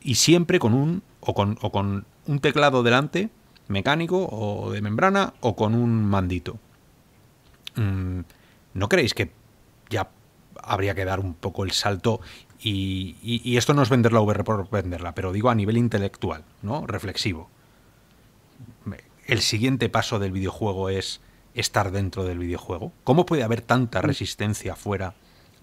y siempre con un, o con, o con un teclado delante, mecánico o de membrana, o con un mandito. Mm, ¿no creéis que ya habría que dar un poco el salto? Y, esto no es vender la VR por venderla, pero digo a nivel intelectual, ¿no? Reflexivo. El siguiente paso del videojuego es estar dentro del videojuego. ¿Cómo puede haber tanta mm. resistencia fuera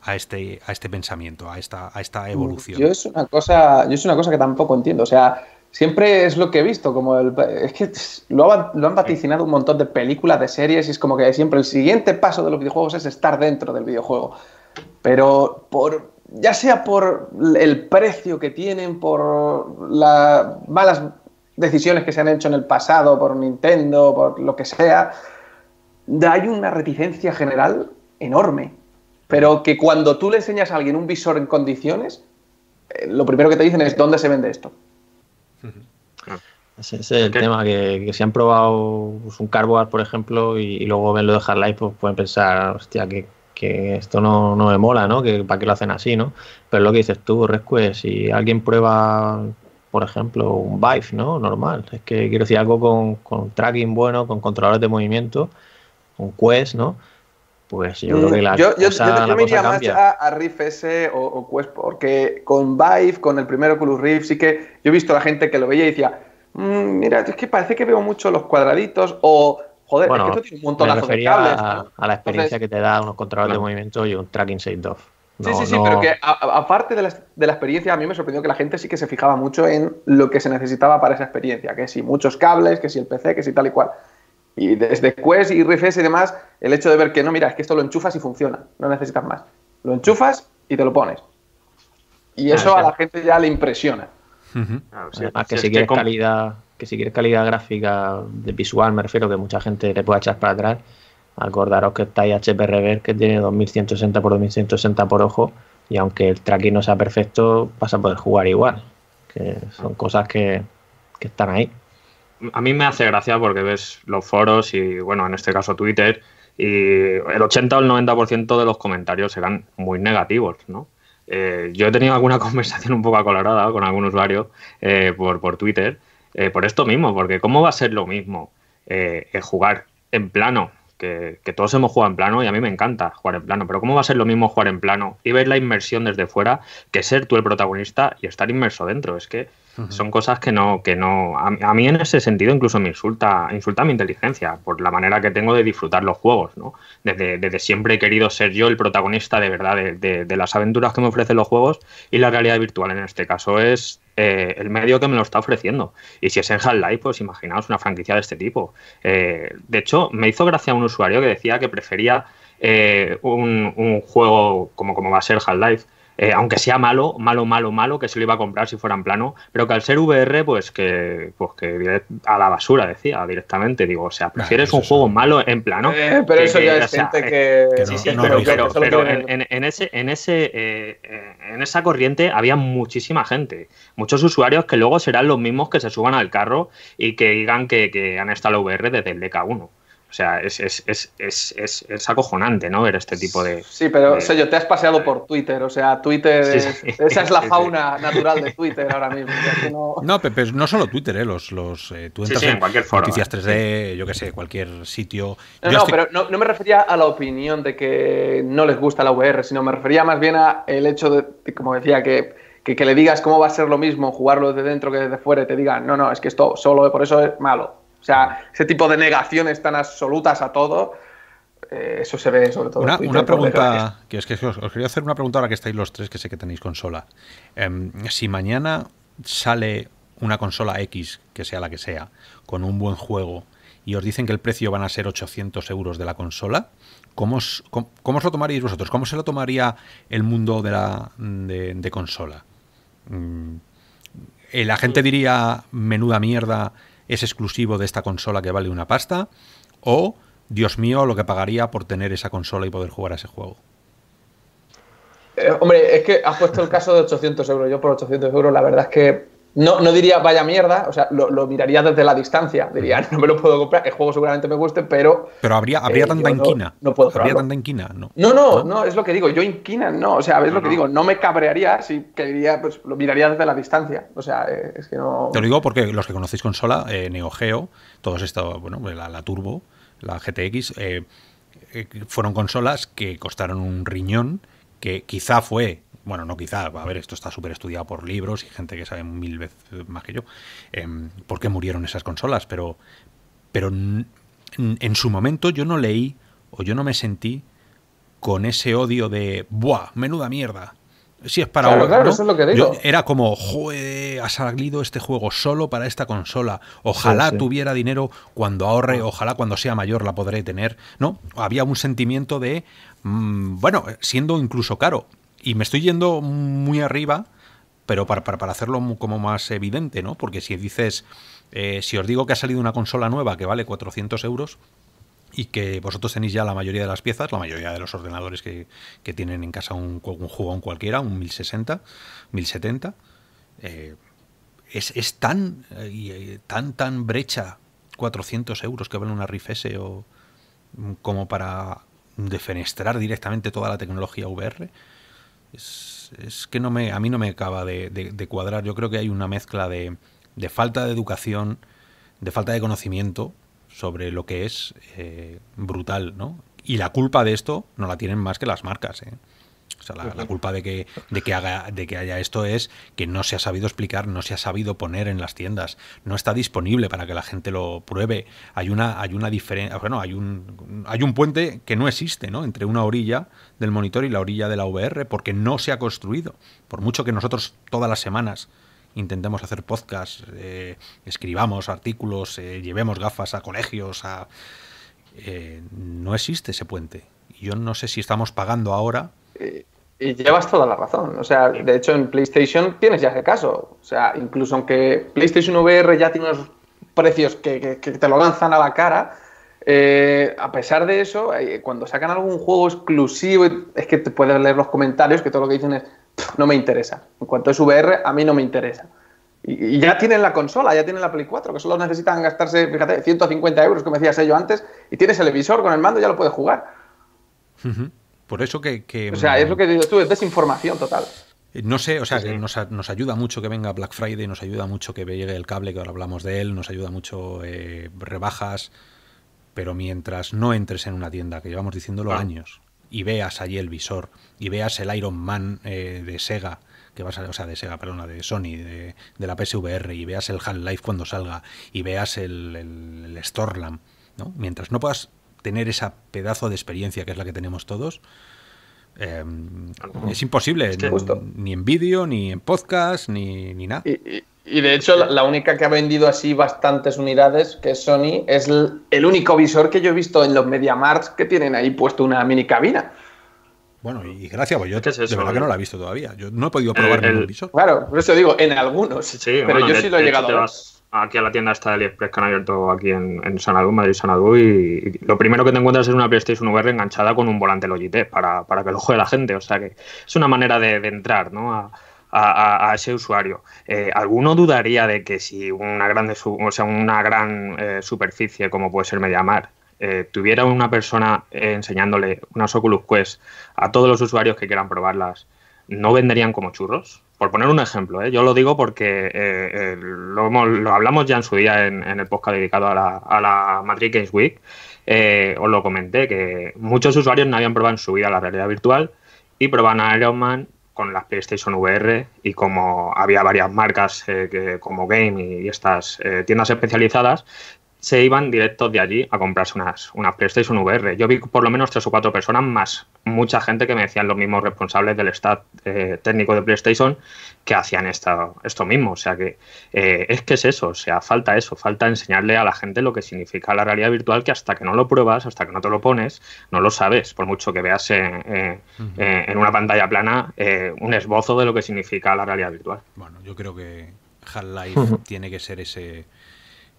a este, a este pensamiento, a esta, a esta evolución? Yo es una cosa, yo es una cosa que tampoco entiendo. O sea, siempre es lo que he visto, como el, es que lo, han vaticinado un montón de películas, de series, y es como que siempre el siguiente paso de los videojuegos es estar dentro del videojuego. Pero por, ya sea por el precio que tienen, por las malas decisiones que se han hecho en el pasado, por Nintendo, por lo que sea, hay una reticencia general enorme. Pero que cuando tú le enseñas a alguien un visor en condiciones, eh, lo primero que te dicen es ¿dónde se vende esto? Ese, es el tema, que, si han probado pues, un Carboard, por ejemplo, y, luego ven lo de Half-Life, pues pueden pensar, hostia, que, esto no, me mola, ¿no? Que para qué lo hacen así, ¿no? Pero lo que dices tú, Rescue, si alguien prueba, por ejemplo, un Vive, ¿no? Normal. Es que quiero decir algo con, con tracking bueno, con controladores de movimiento, un Quest, ¿no? Pues yo creo que la yo, cosa, yo, me iría más a, Rift S o, Quest, porque con Vive, con el primer Oculus Rift, sí que yo he visto a la gente que lo veía y decía, mm, mira, es que parece que veo mucho los cuadraditos o... Joder, es que esto tiene un montón de cables. A, a, la experiencia que te da unos controles de movimiento y un tracking save off. sí, sí, sí, pero que aparte de la, de la, experiencia, a mí me sorprendió que la gente sí que se fijaba mucho en lo que se necesitaba para esa experiencia, que si muchos cables, que si el PC, que si tal y cual. Y desde Quest y RFS y demás, el hecho de ver que no, mira, es que esto lo enchufas y funciona, no necesitas más. Lo enchufas y te lo pones. Y ah, eso a la gente ya le impresiona. que si, quieres calidad, que si quieres calidad gráfica de visual, me refiero que mucha gente le pueda echar para atrás. Acordaros que está ahí HP Rever que tiene 2160 por 2160 por ojo y aunque el tracking no sea perfecto, vas a poder jugar igual. Que son cosas que, que están ahí a mí me hace gracia porque ves los foros y, bueno, en este caso Twitter, y el 80 o el 90% de los comentarios eran muy negativos, ¿no? Eh, yo he tenido alguna conversación un poco acolorada con algún usuario eh, por, por, Twitter, eh, por esto mismo, porque ¿cómo va a ser lo mismo jugar en plano? Que, que, todos hemos jugado en plano y a mí me encanta jugar en plano, pero ¿cómo va a ser lo mismo jugar en plano y ver la inmersión desde fuera que ser tú el protagonista y estar inmerso dentro? Es que son cosas que no, que no. A, mí en ese sentido incluso me insulta, insulta mi inteligencia por la manera que tengo de disfrutar los juegos, ¿no? Desde, desde siempre he querido ser yo el protagonista de verdad de, las aventuras que me ofrecen los juegos y la realidad virtual en este caso es eh, el medio que me lo está ofreciendo. Y si es en Half-Life, pues imaginaos una franquicia de este tipo. Eh, de hecho, me hizo gracia un usuario que decía que prefería eh, un, un, juego como, como va a ser Half-Life eh, aunque sea malo, malo, malo, malo, que se lo iba a comprar si fuera en plano, pero que al ser VR, pues que, pues que a la basura, decía directamente. Digo, o sea, prefieres un juego malo en plano. Eh, pero eso ya es gente que. sí, sí, pero, en, ese, en, ese, eh, en esa corriente había muchísima gente, muchos usuarios que luego serán los mismos que se suban al carro y que digan que, que han estado VR desde el DK1. O sea, es, es, es, es, es acojonante, ¿no? Ver este tipo de. Sí, pero, de... te has paseado por Twitter, o sea, Twitter. esa es la fauna natural de Twitter ahora mismo. No... no, pero no solo Twitter, ¿eh? Los, los, eh, tú entras en cualquier foro, Noticias 3D, ¿eh? yo qué sé, cualquier sitio. No, no pero no, no, me refería a la opinión de que no les gusta la VR, sino me refería más bien a el hecho de, como decía, que que, le digas cómo va a ser lo mismo jugarlo desde dentro que desde fuera y te digan, no, no, es que esto solo por eso es malo. O sea, ese tipo de negaciones tan absolutas a todo, eh, eso se ve sobre todo. Una, una pregunta, que es que os, quería hacer una pregunta ahora que estáis los tres, que sé que tenéis consola. Em, si mañana sale una consola X, que sea la que sea, con un buen juego, y os dicen que el precio van a ser 800 euros de la consola, ¿cómo os, cómo, os lo tomaríais vosotros? ¿Cómo se lo tomaría el mundo de la de consola? Mm, la gente diría, menuda mierda, es exclusivo de esta consola que vale una pasta, o, Dios mío, lo que pagaría por tener esa consola y poder jugar a ese juego. Eh, hombre, es que has puesto el caso de 800 euros. Yo por 800 euros, la verdad es que no, no diría vaya mierda, o sea, lo, miraría desde la distancia. Diría, no me lo puedo comprar, el juego seguramente me guste, pero. Pero habría, habría eh, tanta inquina. No, puedo Habría tanta inquina, no. No, no, no, es lo que digo. Yo inquina, no. O sea, es lo que digo. No me cabrearía si que diría, pues lo miraría desde la distancia. O sea, eh, es que no. Te lo digo porque los que conocéis consola, eh, Neo Geo, todos estos, bueno, la, la Turbo, la GTX, fueron consolas que costaron un riñón, que quizá fue bueno, no quizá, a ver, esto está súper estudiado por libros y gente que sabe mil veces más que yo, eh, por qué murieron esas consolas, pero, pero en su momento yo no leí o yo no me sentí con ese odio de, ¡buah, menuda mierda! Si es para claro, eso es lo que digo. era como, joder, ha salido este juego solo para esta consola. Ojalá tuviera dinero cuando ahorre, ojalá cuando sea mayor la podré tener. ¿No? Había un sentimiento de, mm, bueno, siendo incluso caro, y me estoy yendo muy arriba, pero para, para, hacerlo como más evidente, ¿no? Porque si dices, eh, si os digo que ha salido una consola nueva que vale 400 euros y que vosotros tenéis ya la mayoría de las piezas, la mayoría de los ordenadores que, tienen en casa un, un jugón cualquiera, un 1060, 1070, eh, es, es, tan, eh, tan, tan brecha 400 euros que vale una Rift S o como para defenestrar directamente toda la tecnología VR es, que no me, a mí no me acaba de, cuadrar. Yo creo que hay una mezcla de, falta de educación, de falta de conocimiento sobre lo que es eh, brutal, ¿no? Y la culpa de esto no la tienen más que las marcas, ¿eh? O sea, la, culpa de que, de, que haga, de que haya esto es que no se ha sabido explicar, no se ha sabido poner en las tiendas, no está disponible para que la gente lo pruebe. Hay una, hay una diferencia, bueno, hay un, hay un puente que no existe, ¿no? Entre una orilla del monitor y la orilla de la VR, porque no se ha construido. Por mucho que nosotros todas las semanas intentemos hacer podcasts, eh, escribamos artículos, eh, llevemos gafas a colegios, eh, no existe ese puente. Yo no sé si estamos pagando ahora y llevas toda la razón. O sea, de hecho en PlayStation tienes ya ese caso. O sea, incluso aunque PlayStation VR ya tiene unos precios que, te lo lanzan a la cara, eh, a pesar de eso, eh, cuando sacan algún juego exclusivo, es que te puedes leer los comentarios que todo lo que dicen es, no me interesa. En cuanto es VR, a mí no me interesa. Y, ya tienen la consola, ya tienen la Play 4, que solo necesitan gastarse, fíjate, 150 euros, como decías yo antes, y tienes el visor con el mando, ya lo puedes jugar. Por eso que, O sea, es lo que digo tú, es desinformación total. Eh, no sé, o sea, nos, ayuda mucho que venga Black Friday, nos ayuda mucho que llegue el cable, que ahora hablamos de él, nos ayuda mucho eh, rebajas, pero mientras no entres en una tienda, que llevamos diciéndolo ah. años, y veas allí el visor, y veas el Iron Man eh, de Sega, que vas a, o sea, de Sega, perdona, de Sony, de, la PSVR, y veas el Half-Life cuando salga, y veas el, el, Storlam, ¿no? Mientras no puedas tener esa pedazo de experiencia que es la que tenemos todos, em, es imposible, ni en vídeo, ni en podcast, ni, nada. Y, de hecho, la, única que ha vendido así bastantes unidades, que es Sony, es el, único visor que yo he visto en los MediaMarts que tienen ahí puesto una mini cabina. Bueno, y gracias, pues yo de verdad que no la he visto todavía. Yo no he podido probar el, visor. Claro, por eso digo, en algunos. Sí, pero yo sí lo he llegado a ver aquí a la tienda está de AliExpress que han abierto aquí en, en Sanadú, Madrid Sanadú, y, lo primero que te encuentras es una PlayStation VR enganchada con un volante Logitech para, para que lo juegue la gente. O sea que es una manera de, entrar ¿no? a, a, ese usuario. Eh, ¿Alguno dudaría de que si una, grande, o sea, una gran eh, superficie como puede ser Mediamar eh, tuviera una persona enseñándole unas Oculus Quest a todos los usuarios que quieran probarlas, ¿no venderían como churros? Por poner un ejemplo, ¿eh? yo lo digo porque eh, lo, hablamos ya en su día en, el podcast dedicado a la, a la Madrid Games Week. os lo comenté, que muchos usuarios no habían probado en su vida la realidad virtual y probaban a Iron Man con las PlayStation VR y como había varias marcas como Game y, estas tiendas especializadas, se iban directos de allí a comprarse unas, unas PlayStation VR. Yo vi por lo menos tres o cuatro personas más, mucha gente que me decían los mismos responsables del staff eh, técnico de PlayStation que hacían esto, esto mismo. O sea que eh, es que es eso, o sea, falta eso, falta enseñarle a la gente lo que significa la realidad virtual, que hasta que no lo pruebas, hasta que no te lo pones, no lo sabes, por mucho que veas eh, en una pantalla plana un esbozo de lo que significa la realidad virtual. Bueno, yo creo que Half-Life tiene que ser ese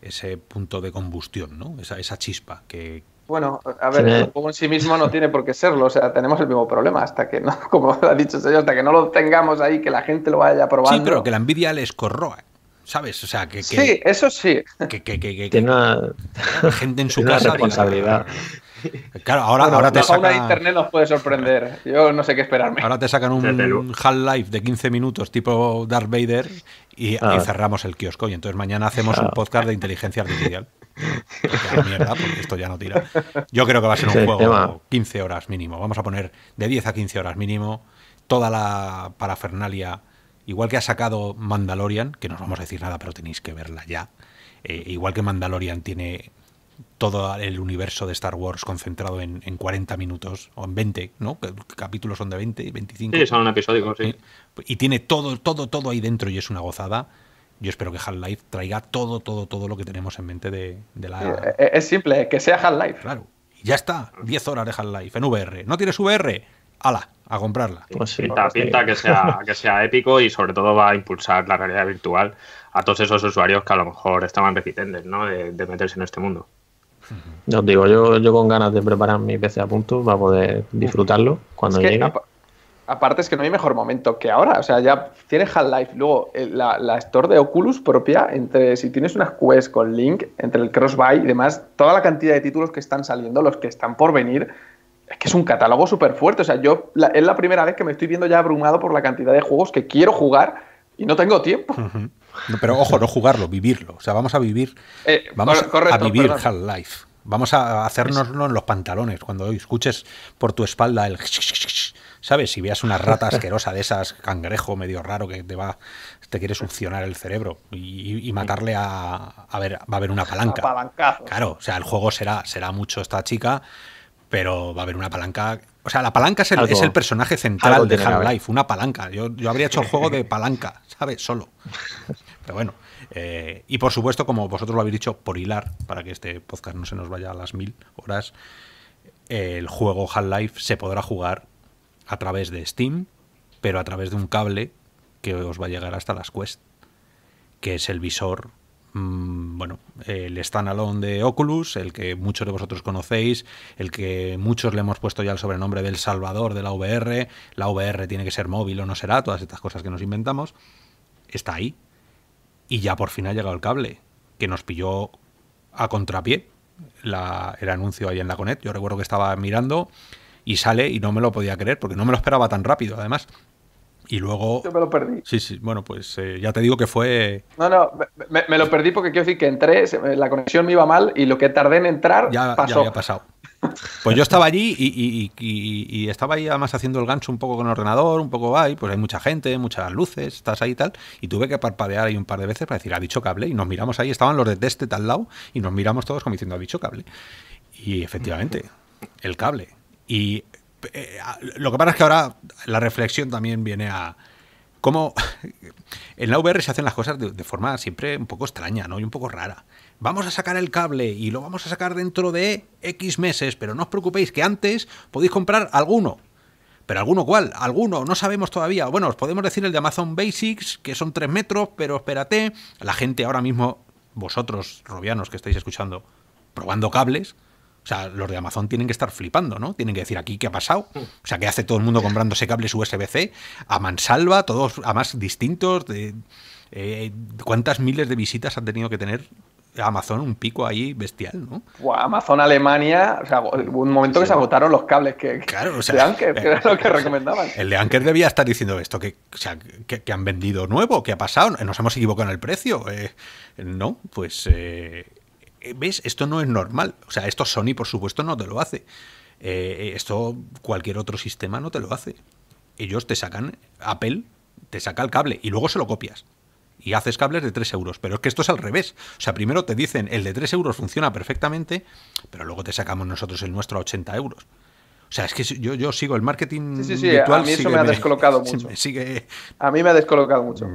ese punto de combustión, ¿no? Esa, esa chispa que... Bueno, a ver, el juego en sí mismo no tiene por qué serlo, o sea, tenemos el mismo problema, hasta que no, como ha dicho el señor, hasta que no lo tengamos ahí, que la gente lo vaya probando. Sí, pero que la envidia les corroa, ¿sabes? O sea, que... sí, eso sí. Que, que, que, tiene una... gente en su casa... responsabilidad. Claro, ahora, ahora te sacan. de internet nos puede sorprender. Yo no sé qué esperarme. Ahora te sacan un Half-Life de 15 minutos tipo Darth Vader y, ah. cerramos el kiosco. Y entonces mañana hacemos un podcast de inteligencia artificial. mierda, porque esto ya no tira. Yo creo que va a ser un juego 15 horas mínimo. Vamos a poner de 10 a 15 horas mínimo toda la parafernalia. Igual que ha sacado Mandalorian, que no os vamos a decir nada, pero tenéis que verla ya. Eh, igual que Mandalorian tiene todo el universo de Star Wars concentrado en, 40 minutos o en 20, ¿no? Capítulos son de 20, 25. Sí, son episódicos, sí. Y tiene todo, todo, todo ahí dentro y es una gozada. Yo espero que Half-Life traiga todo, todo, todo lo que tenemos en mente de, la... Eh, eh, es simple, que sea Half-Life. Claro. Y ya está, 10 horas de Half-Life en VR. ¿No tienes VR? ¡Hala! A comprarla. Pues sí, pinta, pinta que, sea, que sea épico y sobre todo va a impulsar la realidad virtual a todos esos usuarios que a lo mejor estaban reticentes ¿no? de meterse en este mundo. Ya os digo, yo, yo con ganas de preparar mi PC a punto para poder disfrutarlo cuando llegue. aparte es que no hay mejor momento que ahora. O sea, ya tienes Half-Life. Luego, eh, la, la, store de Oculus propia, entre si tienes unas Quest con Link, entre el Crossbuy y demás, toda la cantidad de títulos que están saliendo, los que están por venir, es que es un catálogo súper fuerte. O sea, yo es la primera vez que me estoy viendo ya abrumado por la cantidad de juegos que quiero jugar y no tengo tiempo. Pero ojo, no jugarlo, vivirlo. O sea, vamos a vivir. Eh, vamos a vivir Half-Life. Vamos a hacernoslo en los pantalones. Cuando escuches por tu espalda el. ¿Sabes? Si veas una rata asquerosa de esas, cangrejo medio raro que te va te quiere succionar el cerebro y, matarle a, a ver va a haber una palanca claro o sea el juego será será mucho esta chica pero va a haber una palanca o sea la palanca es el, personaje central de Half-Life una palanca. Yo, yo habría hecho el juego de palanca sabes solo. Pero bueno eh, y por supuesto, como vosotros lo habéis dicho, por hilar, para que este podcast no se nos vaya a las mil horas, el juego Half-Life se podrá jugar a través de Steam, pero a través de un cable que os va a llegar hasta las Quest, que es el visor, mm, bueno, el standalone de Oculus, el que muchos de vosotros conocéis, el que muchos le hemos puesto ya el sobrenombre del salvador de la VR, la VR tiene que ser móvil o no será, todas estas cosas que nos inventamos, está ahí, y ya por fin ha llegado el cable, que nos pilló a contrapié la, el anuncio ahí en la Conet. Yo recuerdo que estaba mirando y sale y no me lo podía creer, porque no me lo esperaba tan rápido, además. Y luego. Yo me lo perdí. Sí, sí, bueno, pues eh, ya te digo que fue. No, no, me, lo perdí porque quiero decir que entré, la conexión me iba mal y lo que tardé en entrar ya, pasó. Ya había pasado. Pues yo estaba allí y, estaba ahí además haciendo el gancho un poco con el ordenador, un poco ahí, pues hay mucha gente, muchas luces, estás ahí y tal, y tuve que parpadear ahí un par de veces para decir, ha dicho cable, y nos miramos ahí, estaban los de test al lado, y nos miramos todos como diciendo, ha dicho cable. Y efectivamente, el cable. Y eh, lo que pasa es que ahora la reflexión también viene a cómo en la VR se hacen las cosas de, forma siempre un poco extraña, ¿no? Y un poco rara vamos a sacar el cable y lo vamos a sacar dentro de X meses, pero no os preocupéis que antes podéis comprar alguno. ¿Pero alguno cuál? Alguno, no sabemos todavía. Bueno, os podemos decir el de Amazon Basics, que son 3 metros, pero espérate, la gente ahora mismo, vosotros, robianos que estáis escuchando, probando cables, o sea, los de Amazon tienen que estar flipando, ¿no? Tienen que decir aquí qué ha pasado. O sea, ¿qué hace todo el mundo comprándose cables USB-C a mansalva, todos a más distintos? De, eh, ¿Cuántas miles de visitas han tenido que tener Amazon un pico ahí bestial, ¿no? Amazon Alemania, o sea, hubo un momento que se agotaron los cables que, claro, o sea, de Anker, que era lo que recomendaban. El de Anker debía estar diciendo esto, que, o sea, que, han vendido nuevo, ¿qué ha pasado? Nos hemos equivocado en el precio. Eh, no, pues, eh, ¿ves? Esto no es normal. O sea, esto Sony, por supuesto, no te lo hace. Eh, esto cualquier otro sistema no te lo hace. Ellos te sacan, Apple te saca el cable y luego se lo copias y haces cables de 3 euros. Pero es que esto es al revés. O sea, primero te dicen el de 3 euros funciona perfectamente, pero luego te sacamos nosotros el nuestro a 80 euros. O sea, es que yo, yo sigo el marketing sí, sí, sí. a mí eso me ha descolocado mucho. Sigue... A mí me ha descolocado mucho.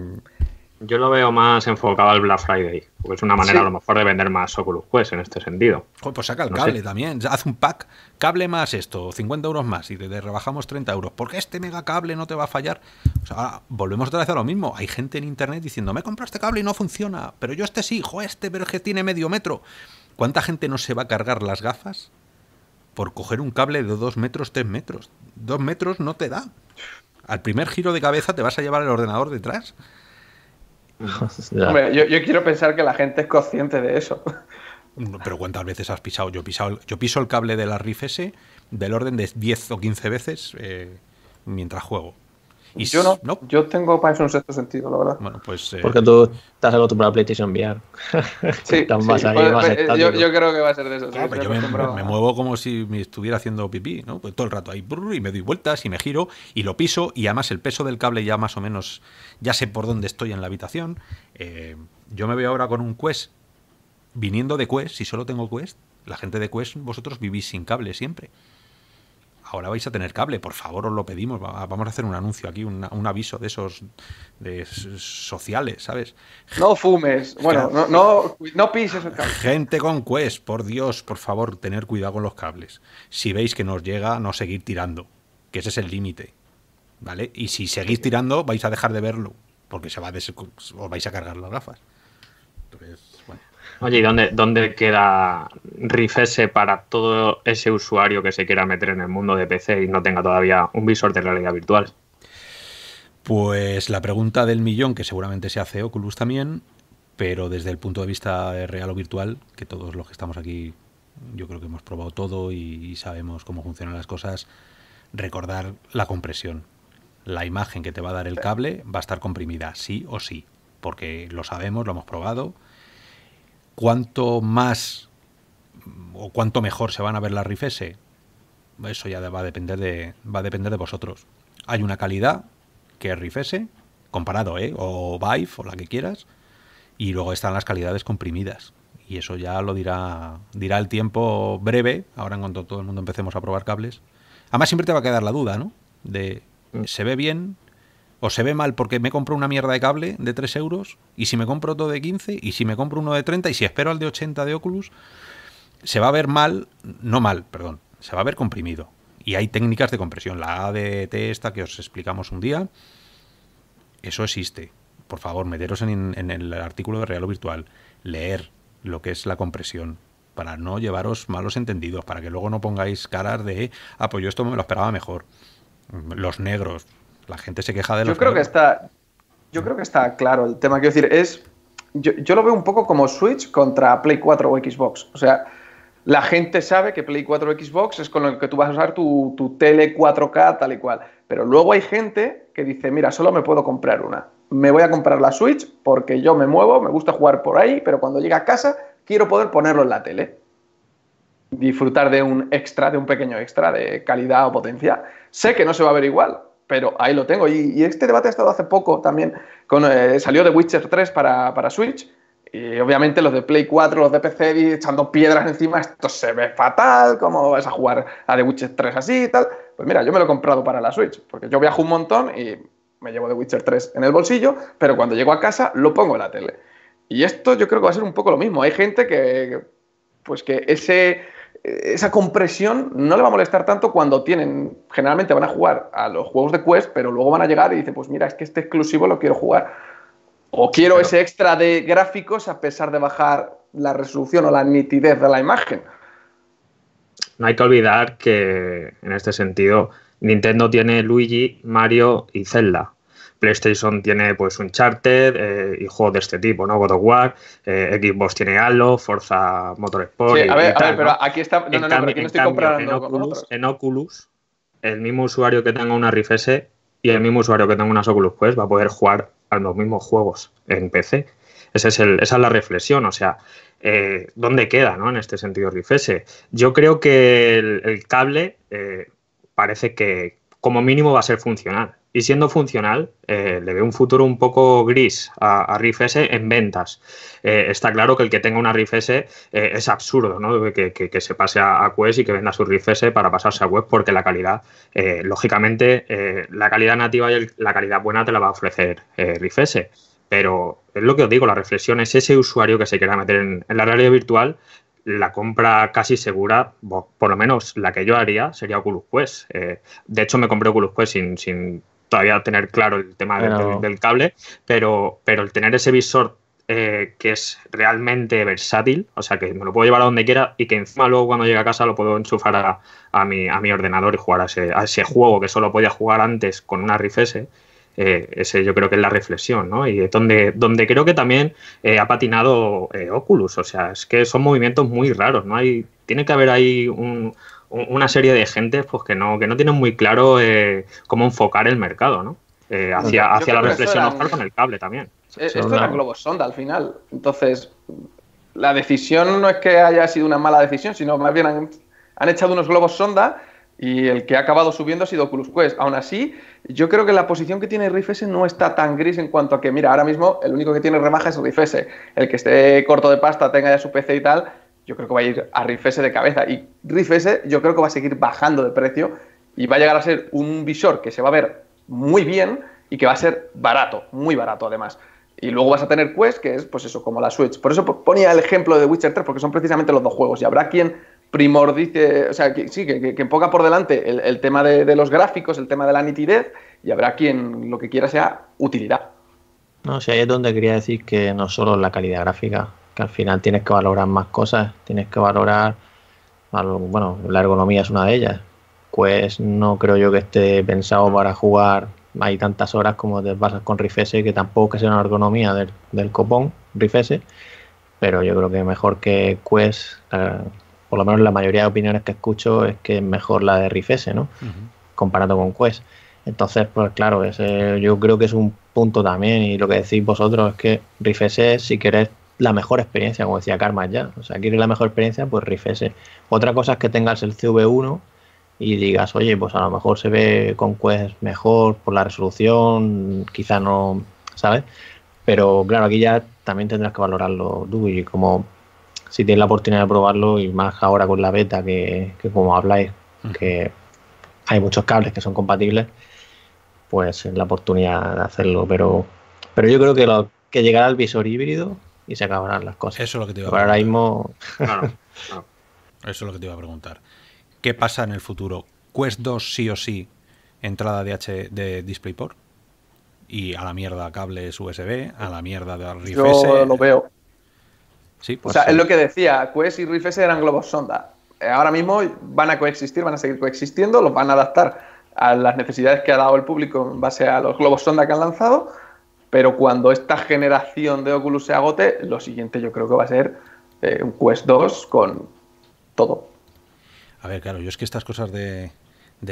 Yo lo veo más enfocado al Black Friday, porque es una manera a lo mejor de vender más Oculus Quest en este sentido. pues saca el cable también, haz un pack, cable más esto, 50 euros más y te, rebajamos 30 euros. Porque este mega cable no te va a fallar. O sea, volvemos otra vez a lo mismo. Hay gente en internet diciendo, me compro este cable y no funciona, pero yo este sí, jo, este, pero es que tiene medio metro. ¿Cuánta gente no se va a cargar las gafas por coger un cable de 2 metros, 3 metros? 2 metros no te da. Al primer giro de cabeza te vas a llevar el ordenador detrás. Hombre, yo, quiero pensar que la gente es consciente de eso. Pero ¿cuántas veces has pisado? Yo, pisado, yo piso el cable de la RIF S del orden de 10 o 15 veces eh, mientras juego. Y yo no, yo tengo para eso un sexto sentido, la verdad. Bueno, pues. Eh, Porque tú estás acostumbrado a PlayStation VR. Sí, pues, eh, yo, creo que va a ser de eso. yo me, muevo como si me estuviera haciendo pipí, ¿no? Pues todo el rato ahí y me doy vueltas y me giro y lo piso y además el peso del cable ya más o menos. Ya sé por dónde estoy en la habitación. Eh, yo me veo ahora con un Quest viniendo de Quest, si solo tengo Quest. La gente de Quest, vosotros vivís sin cable siempre ahora vais a tener cable, por favor, os lo pedimos. Vamos a hacer un anuncio aquí, un, aviso de esos de sociales, ¿sabes? No fumes, bueno, no, no, no pises el cable. Gente con Quest, por Dios, por favor, tener cuidado con los cables. Si veis que nos llega, no seguir tirando, que ese es el límite, ¿vale? Y si seguís tirando, vais a dejar de verlo, porque se va a os vais a cargar las gafas. Oye, ¿y dónde, dónde queda Rifese para todo ese usuario que se quiera meter en el mundo de PC y no tenga todavía un visor de realidad virtual? Pues la pregunta del millón, que seguramente se hace Oculus también, pero desde el punto de vista real o virtual, que todos los que estamos aquí, yo creo que hemos probado todo y sabemos cómo funcionan las cosas, recordar la compresión. La imagen que te va a dar el cable va a estar comprimida, sí o sí, porque lo sabemos, lo hemos probado cuánto más o cuánto mejor se van a ver las RIF S, eso ya va a depender de, va a depender de vosotros. Hay una calidad que es RIF S, comparado, ¿eh? o Vive, o la que quieras, y luego están las calidades comprimidas. Y eso ya lo dirá, dirá el tiempo breve, ahora en cuanto todo el mundo empecemos a probar cables. Además siempre te va a quedar la duda, ¿no? De, mm. ¿se ve bien? O se ve mal porque me compro una mierda de cable de 3 euros, y si me compro otro de 15, y si me compro uno de 30, y si espero al de 80 de Oculus, se va a ver mal, no mal, perdón, se va a ver comprimido. Y hay técnicas de compresión. La ADT esta que os explicamos un día, eso existe. Por favor, meteros en, el artículo de Real o Virtual, leer lo que es la compresión, para no llevaros malos entendidos, para que luego no pongáis caras de, ah, pues yo esto me lo esperaba mejor. Los negros, la gente se queja de los. Yo creo que está. Yo creo que está claro el tema. Quiero decir, es. Yo, lo veo un poco como Switch contra Play 4 o Xbox. O sea, la gente sabe que Play 4 o Xbox es con lo que tú vas a usar tu, tu tele 4K, tal y cual. Pero luego hay gente que dice, mira, solo me puedo comprar una. Me voy a comprar la Switch porque yo me muevo, me gusta jugar por ahí, pero cuando llegue a casa quiero poder ponerlo en la tele. Disfrutar de un extra, de un pequeño extra de calidad o potencia. Sé que no se va a ver igual, pero ahí lo tengo. Y, este debate ha estado hace poco también, con, eh, salió de Witcher 3 para, Switch, y obviamente los de Play 4, los de PC echando piedras encima, esto se ve fatal, ¿cómo vas a jugar a The Witcher 3 así y tal? Pues mira, yo me lo he comprado para la Switch, porque yo viajo un montón y me llevo The Witcher 3 en el bolsillo, pero cuando llego a casa lo pongo en la tele. Y esto yo creo que va a ser un poco lo mismo. Hay gente que, pues que ese esa compresión no le va a molestar tanto cuando tienen, generalmente van a jugar a los juegos de Quest, pero luego van a llegar y dicen, pues mira, es que este exclusivo lo quiero jugar. O quiero ese extra de gráficos a pesar de bajar la resolución o la nitidez de la imagen. No hay que olvidar que en este sentido Nintendo tiene Luigi, Mario y Zelda. PlayStation tiene pues Uncharted eh, y juegos de este tipo, ¿no? God of War, eh, Xbox tiene Halo, Forza Motorsport. Sí, a ver, a ver, pero aquí está. No, no, no, pero aquí no estoy comprando. En Oculus, en Oculus, el mismo usuario que tenga una Rift S y el mismo usuario que tenga unas Oculus Quest va a poder jugar a los mismos juegos en PC. Ese es el, esa es la reflexión, o sea, eh, ¿dónde queda ¿no? en este sentido Rift S? Yo creo que el, cable parece que como mínimo va a ser funcional y siendo funcional, eh, le veo un futuro un poco gris a, a Riff S en ventas. Eh, está claro que el que tenga una Riff S eh, es absurdo, ¿no? Que, que, se pase a, a, Quest y que venda su Riff S para pasarse a web, porque la calidad, lógicamente, la calidad nativa y la calidad buena te la va a ofrecer Riff S. Pero es lo que os digo, la reflexión es ese usuario que se quiera meter en, en la realidad virtual la compra casi segura, por lo menos la que yo haría, sería Oculus Quest. de hecho, me compré Oculus Quest sin, sin todavía tener claro el tema del, cable, pero, pero el tener ese visor eh, que es realmente versátil, o sea, que me lo puedo llevar a donde quiera y que encima luego cuando llegue a casa lo puedo enchufar a, a, mi, a mi ordenador y jugar a ese, a ese juego que solo podía jugar antes con una Rift S. Eh, ese yo creo que es la reflexión, ¿no? Y donde, donde creo que también eh, ha patinado Oculus, o sea, es que son movimientos muy raros, ¿no? Hay, tiene que haber ahí un, una serie de gente pues, que, no, que no tienen muy claro eh, cómo enfocar el mercado, ¿no? Eh, hacia, hacia la reflexión con el cable también. Esto era globos sonda al final. Entonces, la decisión no es que haya sido una mala decisión, sino más bien han, han echado unos globos sonda y el que ha acabado subiendo ha sido Oculus Quest. Aún así, yo creo que la posición que tiene Rift S no está tan gris en cuanto a que, mira, ahora mismo el único que tiene remaja es Rift S. El que esté corto de pasta, tenga ya su PC y tal, yo creo que va a ir a Rift S de cabeza. Y Rift S yo creo que va a seguir bajando de precio y va a llegar a ser un visor que se va a ver muy bien y que va a ser barato, muy barato además. Y luego vas a tener Quest, que es pues eso, como la Switch. Por eso ponía el ejemplo de Witcher 3, porque son precisamente los dos juegos. Y habrá quien primordice, o sea, que, sí, que, que, ponga por delante el, tema de, los gráficos, el tema de la nitidez, y habrá quien lo que quiera sea utilidad. No, sea, ahí es donde quería decir que no solo la calidad gráfica, que al final tienes que valorar más cosas, tienes que valorar, bueno, la ergonomía es una de ellas. Pues no creo yo que esté pensado para jugar hay tantas horas como te pasas con Rifese, que tampoco que sea una ergonomía del, del copón, Rifese, pero yo creo que mejor que Quest, eh, por lo menos la mayoría de opiniones que escucho es que es mejor la de Rifese, ¿no? Comparado con Quest. Entonces, pues claro, ese, yo creo que es un punto también, y lo que decís vosotros es que Rifese, si querés la mejor experiencia, como decía Karma ya. O sea, quieres la mejor experiencia, pues Rift S. Otra cosa es que tengas el CV1 y digas, oye, pues a lo mejor se ve con Quest mejor por la resolución, quizá no, ¿sabes? Pero claro, aquí ya también tendrás que valorarlo tú y como si tienes la oportunidad de probarlo y más ahora con la beta que, como habláis, que hay muchos cables que son compatibles, pues es la oportunidad de hacerlo. Pero, pero yo creo que lo que llegará al visor híbrido y se acabarán las cosas. Eso es lo que te iba a preguntar. ahora mismo. Eso es lo que te iba a preguntar. ¿Qué pasa en el futuro? ¿Quest 2 sí o sí entrada de, H de DisplayPort? Y a la mierda cables USB, a la mierda de Rift Yo lo veo. Sí, pues, o sea, es lo que decía, Quest y Rift eran globos sonda. Eh, ahora mismo van a coexistir, van a seguir coexistiendo, los van a adaptar a las necesidades que ha dado el público en base a los globos sonda que han lanzado pero cuando esta generación de Oculus se agote, lo siguiente yo creo que va a ser eh, un Quest 2 con todo. A ver, claro, yo es que estas cosas de,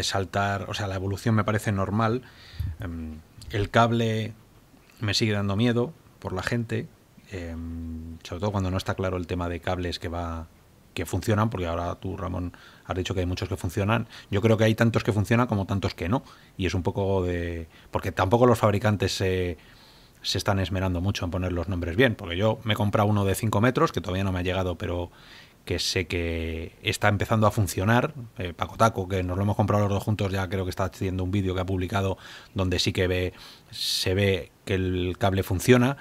saltar, o sea, la evolución me parece normal. Em, el cable me sigue dando miedo por la gente, em, sobre todo cuando no está claro el tema de cables que va que funcionan, porque ahora tú, Ramón, has dicho que hay muchos que funcionan. Yo creo que hay tantos que funcionan como tantos que no. Y es un poco de... Porque tampoco los fabricantes se se están esmerando mucho en poner los nombres bien, porque yo me he comprado uno de 5 metros, que todavía no me ha llegado, pero que sé que está empezando a funcionar. Eh, Paco Taco, que nos lo hemos comprado los dos juntos, ya creo que está haciendo un vídeo que ha publicado donde sí que ve, se ve que el cable funciona.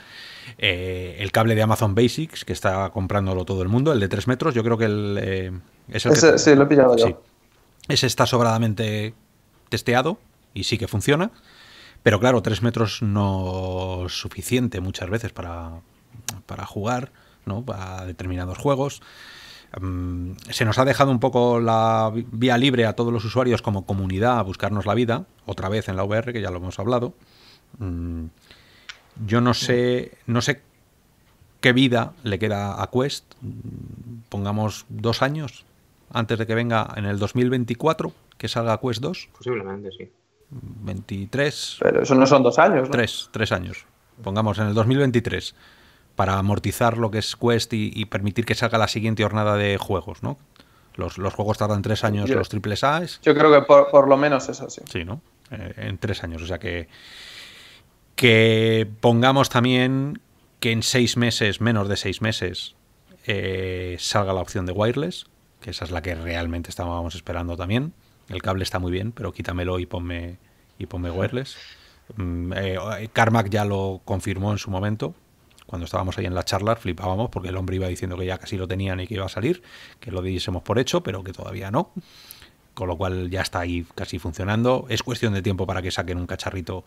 Eh, el cable de Amazon Basics, que está comprándolo todo el mundo, el de 3 metros, yo creo que el, eh, es el Ese, sí, lo he pillado yo. Ese está sobradamente testeado y sí que funciona. Pero claro, tres metros no es suficiente muchas veces para, para jugar, ¿no? Para determinados juegos. Mm, se nos ha dejado un poco la vía libre a todos los usuarios como comunidad a buscarnos la vida, otra vez en la VR, que ya lo hemos hablado. Mm, yo no sé, no sé qué vida le queda a Quest. Mm, pongamos dos años antes de que venga en el 2024, que salga Quest 2. Posiblemente, sí. 23. Pero eso no son dos años. ¿no? Tres, tres años. Pongamos en el 2023 para amortizar lo que es Quest y, y permitir que salga la siguiente jornada de juegos, ¿no? Los, los juegos tardan tres años, Yo- los triple A's. Yo creo que por, por lo menos eso sí. Sí, ¿no? Eh, en tres años. O sea que. Que pongamos también que en seis meses, menos de seis meses, eh, salga la opción de wireless, que esa es la que realmente estábamos esperando también. El cable está muy bien, pero quítamelo y ponme, y ponme wireless. Mm, eh, Carmack ya lo confirmó en su momento. Cuando estábamos ahí en la charla, flipábamos porque el hombre iba diciendo que ya casi lo tenían y que iba a salir, que lo diésemos por hecho, pero que todavía no con lo cual ya está ahí casi funcionando. Es cuestión de tiempo para que saquen un cacharrito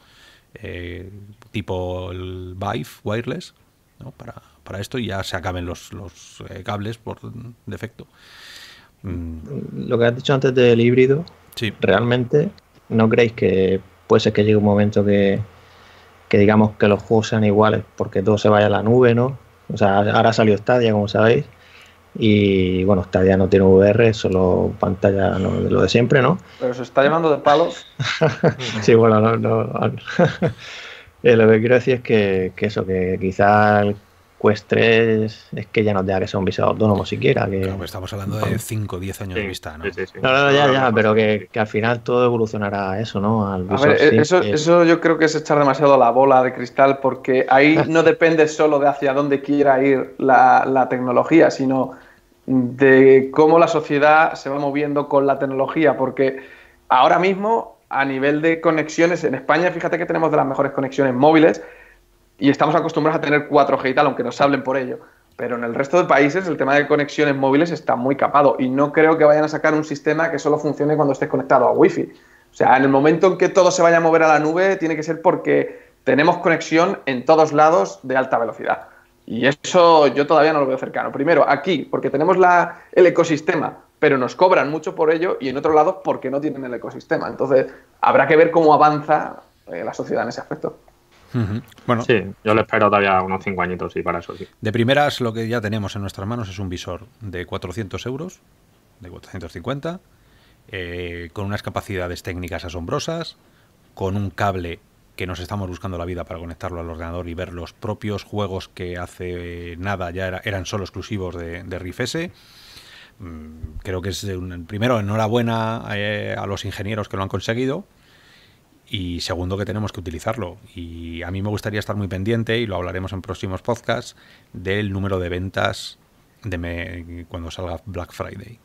eh, tipo el Vive Wireless ¿no? para, para esto y ya se acaben los, los eh, cables por defecto. Mm, Lo que has dicho antes del híbrido, sí, ¿realmente no creéis que puede ser que llegue un momento que, que digamos que los juegos sean iguales porque todo se vaya a la nube, ¿no? O sea, ahora salió Stadia, como sabéis, y bueno, Stadia no tiene VR, solo pantalla no, de lo de siempre, ¿no? Pero se está llamando de palos. Sí, bueno, no, no. Eh, lo que quiero decir es que, que eso, que quizá el Quest 3 es que ya no tenga que ser un visor autónomo siquiera. Que... claro, pues estamos hablando de 5 o 10 años de vista, ¿no? sí, sí, sí. No, no, ya, ya, pero que, que al final todo evolucionará a eso, ¿no? Al A ver, eso, que- eso yo creo que es echar demasiado la bola de cristal porque ahí no depende solo de hacia dónde quiera ir la, la tecnología, sino de cómo la sociedad se va moviendo con la tecnología. Porque ahora mismo, a nivel de conexiones, en España, fíjate que tenemos de las mejores conexiones móviles y estamos acostumbrados a tener 4G y tal, aunque nos hablen por ello. Pero en el resto de países el tema de conexiones móviles está muy capado y no creo que vayan a sacar un sistema que solo funcione cuando estés conectado a Wi-Fi. O sea, en el momento en que todo se vaya a mover a la nube, tiene que ser porque tenemos conexión en todos lados de alta velocidad. Y eso yo todavía no lo veo cercano. Primero, aquí, porque tenemos el ecosistema, pero nos cobran mucho por ello, y en otro lado, porque no tienen el ecosistema. Entonces, habrá que ver cómo avanza eh, la sociedad en ese aspecto. Bueno, Sí, yo le espero todavía unos 5 añitos y para eso sí. de primeras lo que ya tenemos en nuestras manos es un visor de 400 euros, de 450, eh, con unas capacidades técnicas asombrosas, con un cable que nos estamos buscando la vida para conectarlo al ordenador y ver los propios juegos que hace nada ya era- eran solo exclusivos de, de Riff S. Mm, Creo que es un, primero enhorabuena eh, a los ingenieros que lo han conseguido y segundo que tenemos que utilizarlo. Y a mí me gustaría estar muy pendiente, y lo hablaremos en próximos podcasts, del número de ventas de me- cuando salga Black Friday.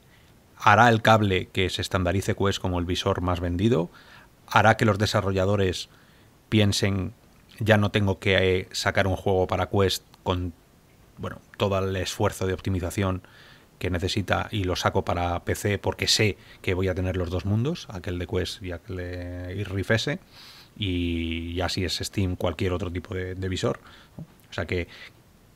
Hará el cable que se estandarice Quest como el visor más vendido, hará que los desarrolladores piensen ya no tengo que eh, sacar un juego para Quest con bueno, todo el esfuerzo de optimización que necesita y lo saco para PC porque sé que voy a tener los dos mundos, aquel de Quest y aquel de Riff S, y ya si es Steam cualquier otro tipo de, de visor. O sea que,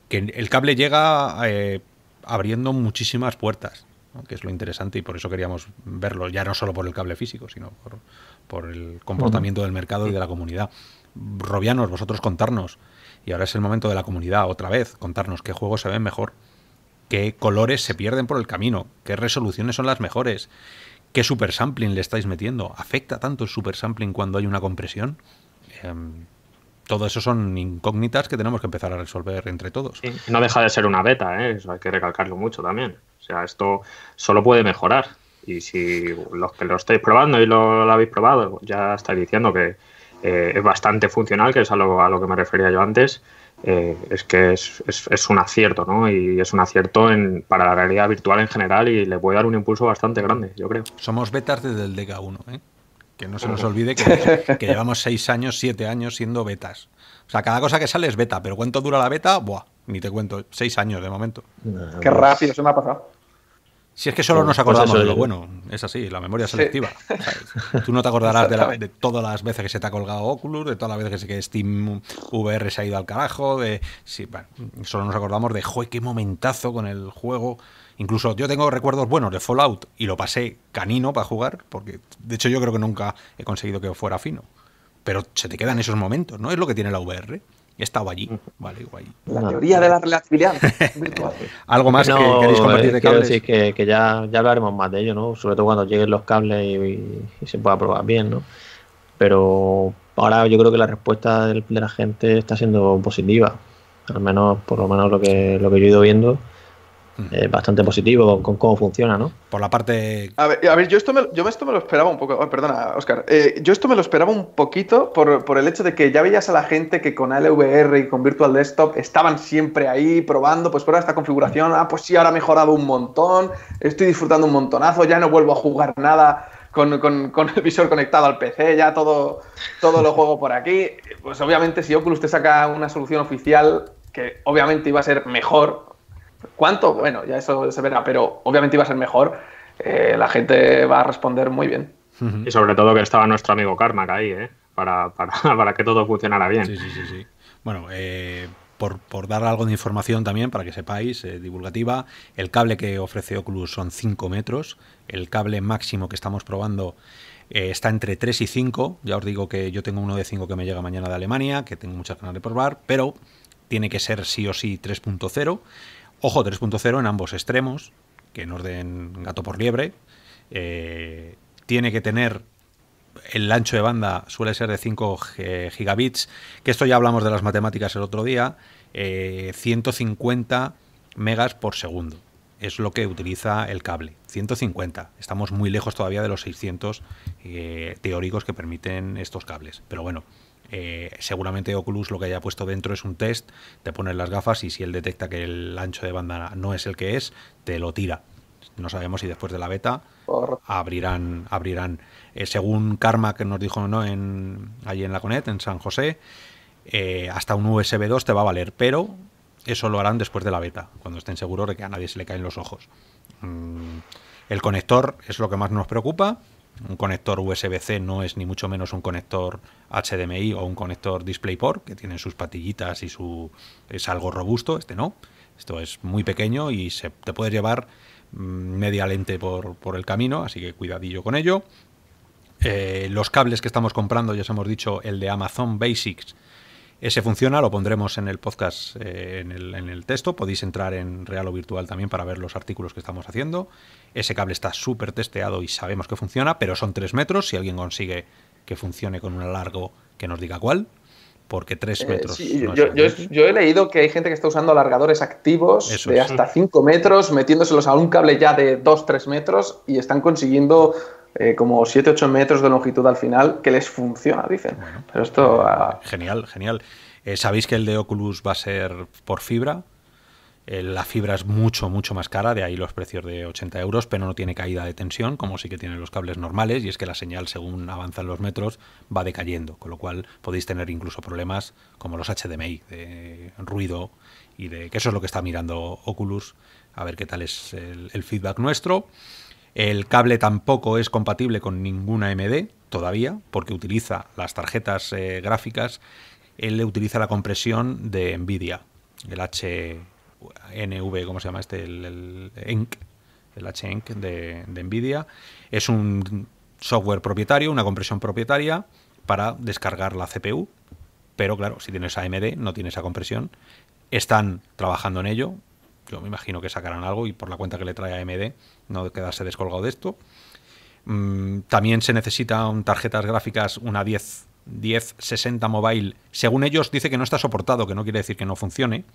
que el cable llega eh, abriendo muchísimas puertas, ¿no? que es lo interesante y por eso queríamos verlo, ya no solo por el cable físico, sino por, por el comportamiento del mercado y de la comunidad. Robianos, vosotros contarnos, y ahora es el momento de la comunidad, otra vez, contarnos qué juegos se ven mejor, qué colores se pierden por el camino, qué resoluciones son las mejores, qué super sampling le estáis metiendo, afecta tanto el super sampling cuando hay una compresión. Em, todo eso son incógnitas que tenemos que empezar a resolver entre todos. No deja de ser una beta, ¿eh? eso hay que recalcarlo mucho también. O sea, esto solo puede mejorar. Y si los que lo estáis probando y lo, lo habéis probado, ya estáis diciendo que eh, es bastante funcional, que es a lo, a lo que me refería yo antes, eh, es que es, es- es un acierto, ¿no? Y es un acierto en, para la realidad virtual en general y le puede dar un impulso bastante grande, yo creo. Somos betas desde el DK1, ¿eh? Que no se nos olvide que, que llevamos seis años, siete años siendo betas. O sea, cada cosa que sale es beta, pero ¿cuánto dura la beta? Buah, ni te cuento, seis años de momento. Qué rápido se me ha pasado. Si es que solo Pues- nos acordamos de lo bueno, es así, la memoria Sí. selectiva. ¿sabes? Tú no te acordarás de, la- de todas las veces que se te ha colgado Oculus, de todas las veces que Steam VR se ha ido al carajo, de sí, bueno, solo nos acordamos de joder, qué momentazo con el juego. Incluso yo tengo recuerdos buenos de Fallout y lo pasé canino para jugar, porque de hecho yo creo que nunca he conseguido que fuera fino. pero se te quedan esos momentos, ¿no? Es lo que tiene la VR. He estado allí, vale, guay. La teoría de la relatividad virtual. ¿Algo más No, que queréis compartir eh, de quiero cables? decir que, que ya, ya hablaremos más de ello, ¿no? Sobre todo cuando lleguen los cables y, y se pueda probar bien, ¿no? Pero ahora yo creo que la respuesta de la gente está siendo positiva. Al menos, por lo menos lo que, lo que yo he ido viendo, bastante positivo con cómo funciona, ¿no? Por la parte A ver, a ver, yo esto me, yo esto me lo esperaba un poco. oh, perdona, Oscar. Eh, yo esto me lo esperaba un poquito por, por el hecho de que ya veías a la gente que con LVR y con Virtual Desktop estaban siempre ahí probando, pues prueba esta configuración. Ah, pues sí, ahora ha mejorado un montón. Estoy disfrutando un montonazo. Ya no vuelvo a jugar nada con, con- con el visor conectado al PC. Ya todo, todo lo juego por aquí. Pues obviamente, si Oculus te saca una solución oficial que obviamente iba a ser mejor, ¿Cuánto? Bueno, ya eso se verá, pero obviamente iba a ser mejor. Eh, la gente va a responder muy bien. Y sobre todo que estaba nuestro amigo Carmack ahí, ¿eh? Para, para, para que todo funcionara bien. Sí, sí, sí, sí. Bueno, eh, por, por dar algo de información también, para que sepáis, eh, divulgativa, el cable que ofrece Oculus son 5 metros, el cable máximo que estamos probando eh, está entre 3 y 5, ya os digo que yo tengo uno de 5 que me llega mañana de Alemania, que tengo muchas ganas de probar, pero tiene que ser sí o sí 3.0. Ojo, 3.0 en ambos extremos, que nos den gato por liebre. Eh, tiene que tener el ancho de banda suele ser de 5 gi- gigabits, que esto ya hablamos de las matemáticas el otro día, eh, 150 megas por segundo. Es lo que utiliza el cable. 150. Estamos muy lejos todavía de los 600 eh, teóricos que permiten estos cables. Pero bueno, eh, seguramente Oculus lo que haya puesto dentro es un test, te pones las gafas y si él detecta que el ancho de banda no es el que es, te lo tira. No sabemos si después de la beta abrirán, abrirán. Eh, según Karma que nos dijo ¿no? en, allí en la Conet, en San José, eh, hasta un USB 2 te va a valer, pero eso lo harán después de la beta, cuando estén seguros de que a nadie se le caen los ojos. Mm, el conector es lo que más nos preocupa. Un conector USB-C no es ni mucho menos un conector HDMI o un conector DisplayPort, que tienen sus patillitas y su es algo robusto. Este no. Esto es muy pequeño y se te puede llevar mm, media lente por, por el camino, así que cuidadillo con ello. Eh, los cables que estamos comprando, ya os hemos dicho, el de Amazon Basics, ese funciona, lo pondremos en el podcast, eh, en, el, en el texto. Podéis entrar en real o virtual también para ver los artículos que estamos haciendo. Ese cable está súper testeado y sabemos que funciona, pero son 3 metros. Si alguien consigue que funcione con un largo, que nos diga cuál, porque 3 Eh, metros. sí, no es yo, yo- suficiente. yo he leído que hay gente que está usando alargadores activos Eso de es. hasta 5 metros, metiéndoselos a un cable ya de 2-3 metros y están consiguiendo eh, como 7-8 metros de longitud al final, que les funciona, dicen. Pero esto... ah, Genial, genial. Eh, Sabéis que el de Oculus va a ser por fibra. Eh, la fibra es mucho, mucho más cara, de ahí los precios de 80 euros, pero no tiene caída de tensión, como sí que tienen los cables normales, y es que la señal, según avanzan los metros, va decayendo, con lo cual podéis tener incluso problemas como los HDMI, de ruido, y de que eso es lo que está mirando Oculus, a ver qué tal es el, el feedback nuestro. El cable tampoco es compatible con ninguna AMD todavía, porque utiliza las tarjetas eh, gráficas, él utiliza la compresión de Nvidia, el HNV, ¿cómo se llama este? El, el ENC, el HENC de, de Nvidia. Es un software propietario, una compresión propietaria para descargar la CPU, pero claro, si tienes AMD no tiene esa compresión. Están trabajando en ello. Yo me imagino que sacarán algo y por la cuenta que le trae AMD no quedarse descolgado de esto. Mm, también se necesitan tarjetas gráficas, una 10, 1060 mobile. Según ellos dice que no está soportado, que no quiere decir que no funcione,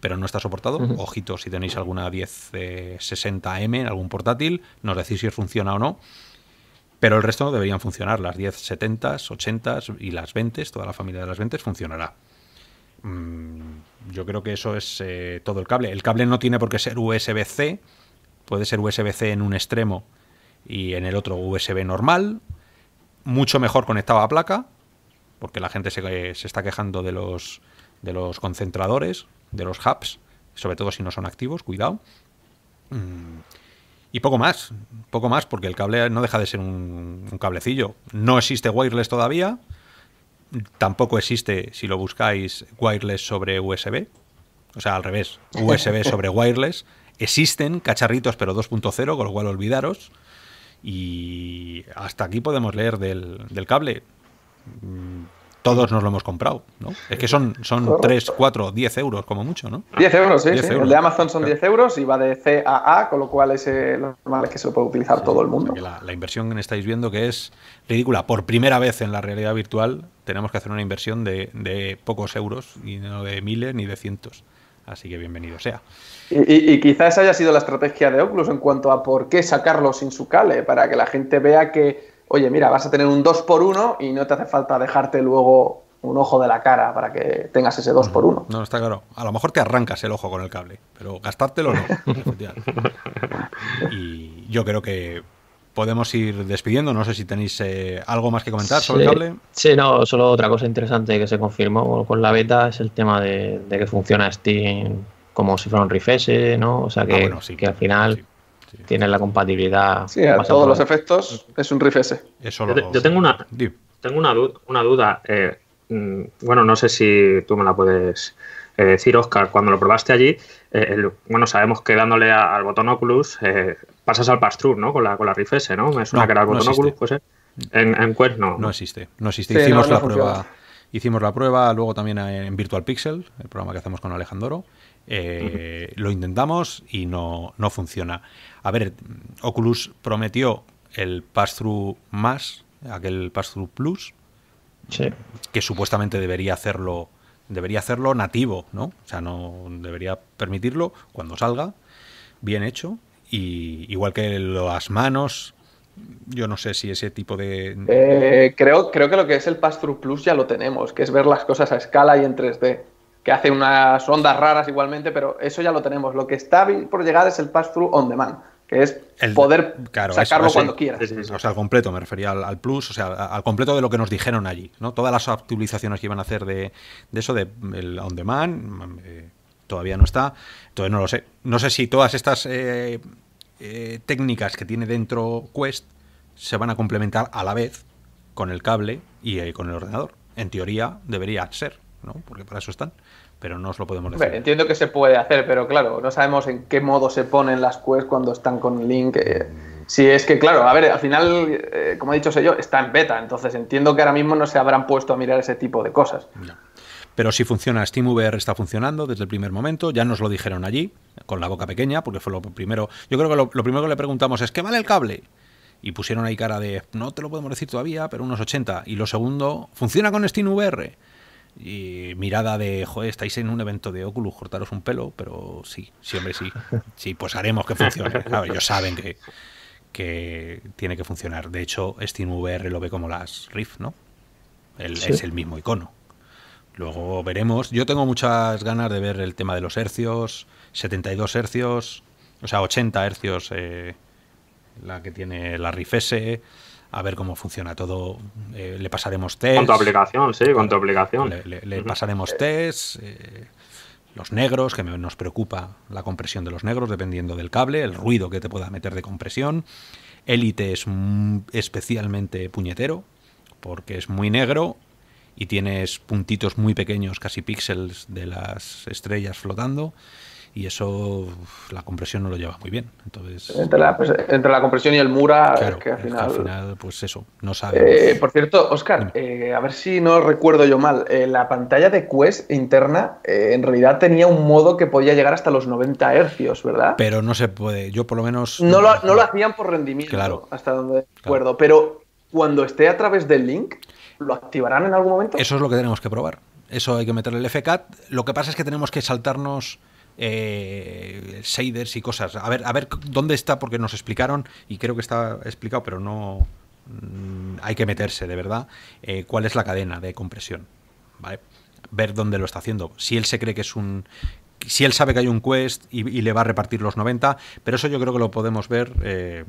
pero no está soportado. Ojito si tenéis alguna 1060M en algún portátil, nos decís si os funciona o no. Pero el resto deberían funcionar. Las 1070s, 80s y las 20s, toda la familia de las 20s funcionará. Mm, yo creo que eso es eh, todo el cable. El cable no tiene por qué ser USB-C. Puede ser USB-C en un extremo y en el otro USB normal. Mucho mejor conectado a placa, porque la gente se, se está quejando de los, de los concentradores, de los hubs, sobre todo si no son activos, cuidado. Mm, Y poco más, poco más, porque el cable no deja de ser un cablecillo. No existe wireless todavía, tampoco existe, si lo buscáis, wireless sobre USB. O sea, al revés, USB sobre wireless. Existen cacharritos, pero 2.0, con lo cual olvidaros. Y hasta aquí podemos leer del, del cable. Todos nos lo hemos comprado, ¿no? Es que son, son 3, 4, 10 euros como mucho, ¿no? 10 euros, sí. 10 sí. euros. El de Amazon son 10 euros y va de C a A, con lo cual es eh, lo normal es que se lo puede utilizar todo el O mundo. sea la, la inversión que estáis viendo que es ridícula. Por primera vez en la realidad virtual tenemos que hacer una inversión de, de pocos euros y no de miles ni de cientos. Así que bienvenido sea. Y, y- y quizás haya sido la estrategia de Oculus en cuanto a por qué sacarlo sin su cable, para que la gente vea que, oye, mira, vas a tener un 2x1 y no te hace falta dejarte luego un ojo de la cara para que tengas ese 2x1. No, está claro. A lo mejor te arrancas el ojo con el cable, pero gastártelo no. y yo creo que podemos ir despidiendo. No sé si tenéis eh, algo más que comentar sobre el cable. Sí, no, solo otra cosa interesante que se confirmó con la beta es el tema de, de que funciona Steam como si fuera un Rift S, ¿no? O sea que, Ah, bueno, sí. que al final sí. Tiene la compatibilidad. Sí, a todos los efectos es un Rift S. Eso Yo, lo- te- yo tengo una, tengo una, du- una duda. eh, mm, bueno, no sé si tú me la puedes eh, decir, Oscar. Cuando lo probaste allí, eh, el- bueno, sabemos que dándole a- al botón Oculus eh, pasas al pass-through, ¿no? Con la, con la Rift S, ¿no? Me suena No, que era el botón existe. Oculus, pues, ¿eh? En, en Quest no. No existe. No existe. Sí, hicimos no, no la funciona. prueba. Hicimos la prueba luego también en Virtual Pixel, el programa que hacemos con Alejandro. Eh, Lo intentamos y no, no funciona. A ver, Oculus prometió el pass-through más, aquel pass-through plus, Sí. que supuestamente debería hacerlo debería hacerlo nativo, ¿no? O sea, no debería permitirlo cuando salga, bien hecho, y igual que las manos, yo no sé si ese tipo de... Eh, creo, creo que lo que es el Pass-Through Plus ya lo tenemos, que es ver las cosas a escala y en 3D, que hace unas ondas raras igualmente, pero eso ya lo tenemos. Lo que está por llegar es el Pass-Through On Demand, que es El- poder claro, sacarlo eso, cuando sí. quieras. Sí, sí, sí. O sea, al completo, me refería al, al plus, o sea, al completo de lo que nos dijeron allí, ¿no? Todas las actualizaciones que iban a hacer de, de eso, de el on demand, eh, todavía no está. Entonces no lo sé. No sé si todas estas eh, eh, técnicas que tiene dentro Quest se van a complementar a la vez con el cable y con el ordenador. En teoría debería ser, ¿no? Porque para eso están. Pero no os lo podemos decir. Entiendo que se puede hacer, pero claro, no sabemos en qué modo se ponen las quests cuando están con Link. eh, si es que, claro, a ver, al final, eh, como he dicho sé yo, está en beta, entonces entiendo que ahora mismo no se habrán puesto a mirar ese tipo de cosas. Pero si funciona, SteamVR está funcionando desde el primer momento, ya nos lo dijeron allí, con la boca pequeña, porque fue lo primero. Yo creo que lo, lo primero que le preguntamos es: ¿qué vale el cable? Y pusieron ahí cara de: no te lo podemos decir todavía, pero unos 80. Y lo segundo, ¿funciona con SteamVR? Y mirada de, joder, estáis en un evento de Oculus, cortaros un pelo, pero sí, hombre, sí. Sí, pues haremos que funcione. Claro, ellos saben que, que tiene que funcionar. De hecho, SteamVR lo ve como las Rift, ¿no? El- Sí. Es el mismo icono. Luego veremos. Yo tengo muchas ganas de ver el tema de los hercios, 72 hercios, o sea, 80 hercios, eh, la que tiene la Rift S, a ver cómo funciona todo. Eh, le pasaremos test. Con tu aplicación, sí, con tu aplicación. Le, le- le pasaremos test. eh, los negros, que me- nos preocupa la compresión de los negros dependiendo del cable, el ruido que te pueda meter de compresión. Elite es especialmente puñetero porque es muy negro y tienes puntitos muy pequeños, casi píxeles de las estrellas flotando y eso la compresión no lo lleva muy bien. Entonces, Entre la, pues, entre la compresión y el Mura, claro, es que al es que final... al final, pues eso, no sabemos. Eh, por cierto, Oscar, eh, a ver si no recuerdo yo mal. eh, la pantalla de Quest interna en realidad tenía un modo que podía llegar hasta los 90 hercios, ¿verdad? pero no se puede, yo por lo menos... no, lo, no lo hacían por rendimiento, Claro. hasta donde recuerdo. Pero cuando esté a través del link, ¿lo activarán en algún momento? Eso es lo que tenemos que probar. Eso hay que meterle el FCAT. Lo que pasa es que tenemos que saltarnos eh, shaders y cosas. A ver, a ver dónde está, porque nos explicaron, y creo que está explicado, pero no mm, hay que meterse de verdad, eh, cuál es la cadena de compresión. ¿vale? Ver dónde lo está haciendo. Si él se cree que es un. Si él sabe que hay un quest y, y le va a repartir los 90, pero eso yo creo que lo podemos ver eh,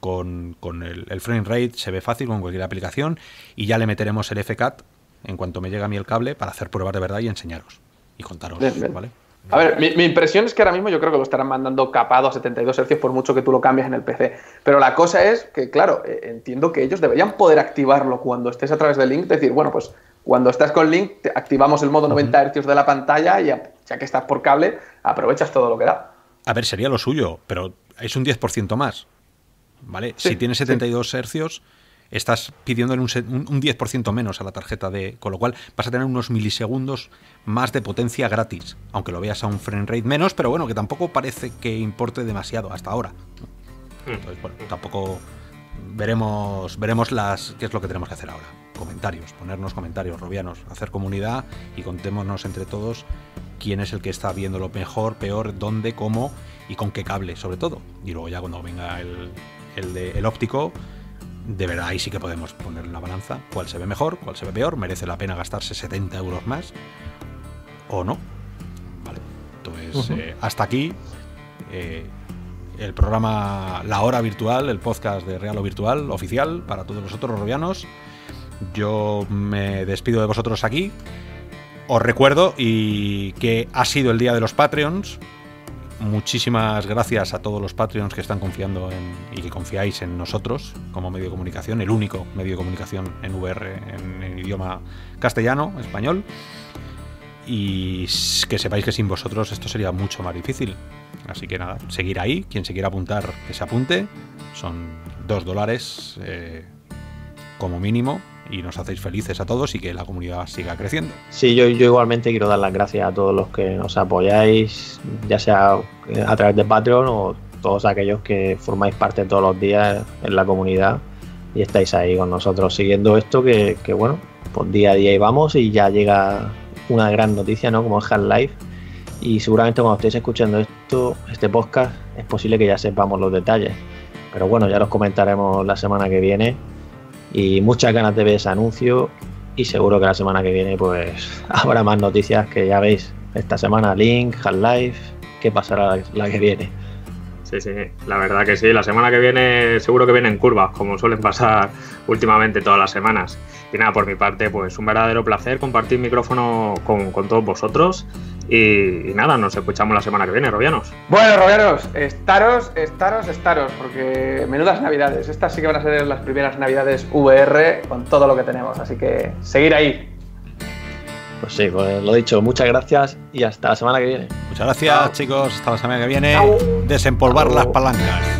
con, con el, el frame rate, se ve fácil con cualquier aplicación, y ya le meteremos el FCAT en cuanto me llegue a mí el cable para hacer pruebas de verdad y enseñaros y contaros. Bien, bien. ¿vale? A ver, mi, mi impresión es que ahora mismo yo creo que lo estarán mandando capado a 72 hercios por mucho que tú lo cambies en el PC. Pero la cosa es que, claro, eh, entiendo que ellos deberían poder activarlo cuando estés a través del link. Decir, bueno, pues cuando estás con link, te activamos el modo 90 hercios de la pantalla y ya, ya que estás por cable, aprovechas todo lo que da. A ver, sería lo suyo, pero es un 10% más. ¿Vale? Sí, si tiene 72 hercios, estás pidiéndole un, un 10% menos a la tarjeta de. Con lo cual vas a tener unos milisegundos más de potencia gratis. Aunque lo veas a un frame rate menos, pero bueno, que tampoco parece que importe demasiado hasta ahora. Hmm. Entonces, bueno, tampoco. Veremos, veremos las, qué es lo que tenemos que hacer ahora. Comentarios, ponernos comentarios, robianos, hacer comunidad y contémonos entre todos quién es el que está viendo lo mejor, peor, dónde, cómo y con qué cable, sobre todo. Y luego ya cuando venga el, el, de, el óptico, de verdad ahí sí que podemos poner en la balanza cuál se ve mejor, cuál se ve peor, merece la pena gastarse 70 euros más o no. Vale, entonces eh, hasta aquí eh, el programa La Hora Virtual, el podcast de Real o Virtual oficial para todos los otros robianos. Yo me despido de vosotros aquí. Os recuerdo y que ha sido el día de los Patreons, Muchísimas gracias a todos los Patreons que están confiando en, y que confiáis en nosotros como medio de comunicación, el único medio de comunicación en VR en, idioma castellano, español. Y que sepáis que sin vosotros esto sería mucho más difícil. Así que nada, seguir ahí. Quien se quiera apuntar, que se apunte. Son dos dólares eh, como mínimo y nos hacéis felices a todos y que la comunidad siga creciendo. Sí, yo, yo igualmente quiero dar las gracias a todos los que nos apoyáis, ya sea a través de Patreon o todos aquellos que formáis parte todos los días en la comunidad y estáis ahí con nosotros siguiendo esto que, que bueno, pues día a día y vamos y ya llega una gran noticia, ¿no? Como es Half-Life y seguramente cuando estéis escuchando esto, este podcast, es posible que ya sepamos los detalles. Pero bueno, ya los comentaremos la semana que viene y muchas ganas de ver ese anuncio y seguro que la semana que viene pues habrá más noticias que ya veis esta semana Link, Half-Life, qué pasará la, que viene. Sí, sí, la verdad que sí. La semana que viene seguro que vienen curvas, como suelen pasar últimamente todas las semanas. Y nada, por mi parte, pues un verdadero placer compartir micrófono con, con todos vosotros y, nada, nos escuchamos la semana que viene, Robianos. Bueno, Robianos, estaros, estaros, estaros, porque menudas navidades. Estas sí que van a ser las primeras navidades VR con todo lo que tenemos, así que seguir ahí. Pues sí, pues lo dicho, muchas gracias y hasta la semana que viene. Muchas gracias, chicos, hasta la semana que viene. Desempolvar las palancas.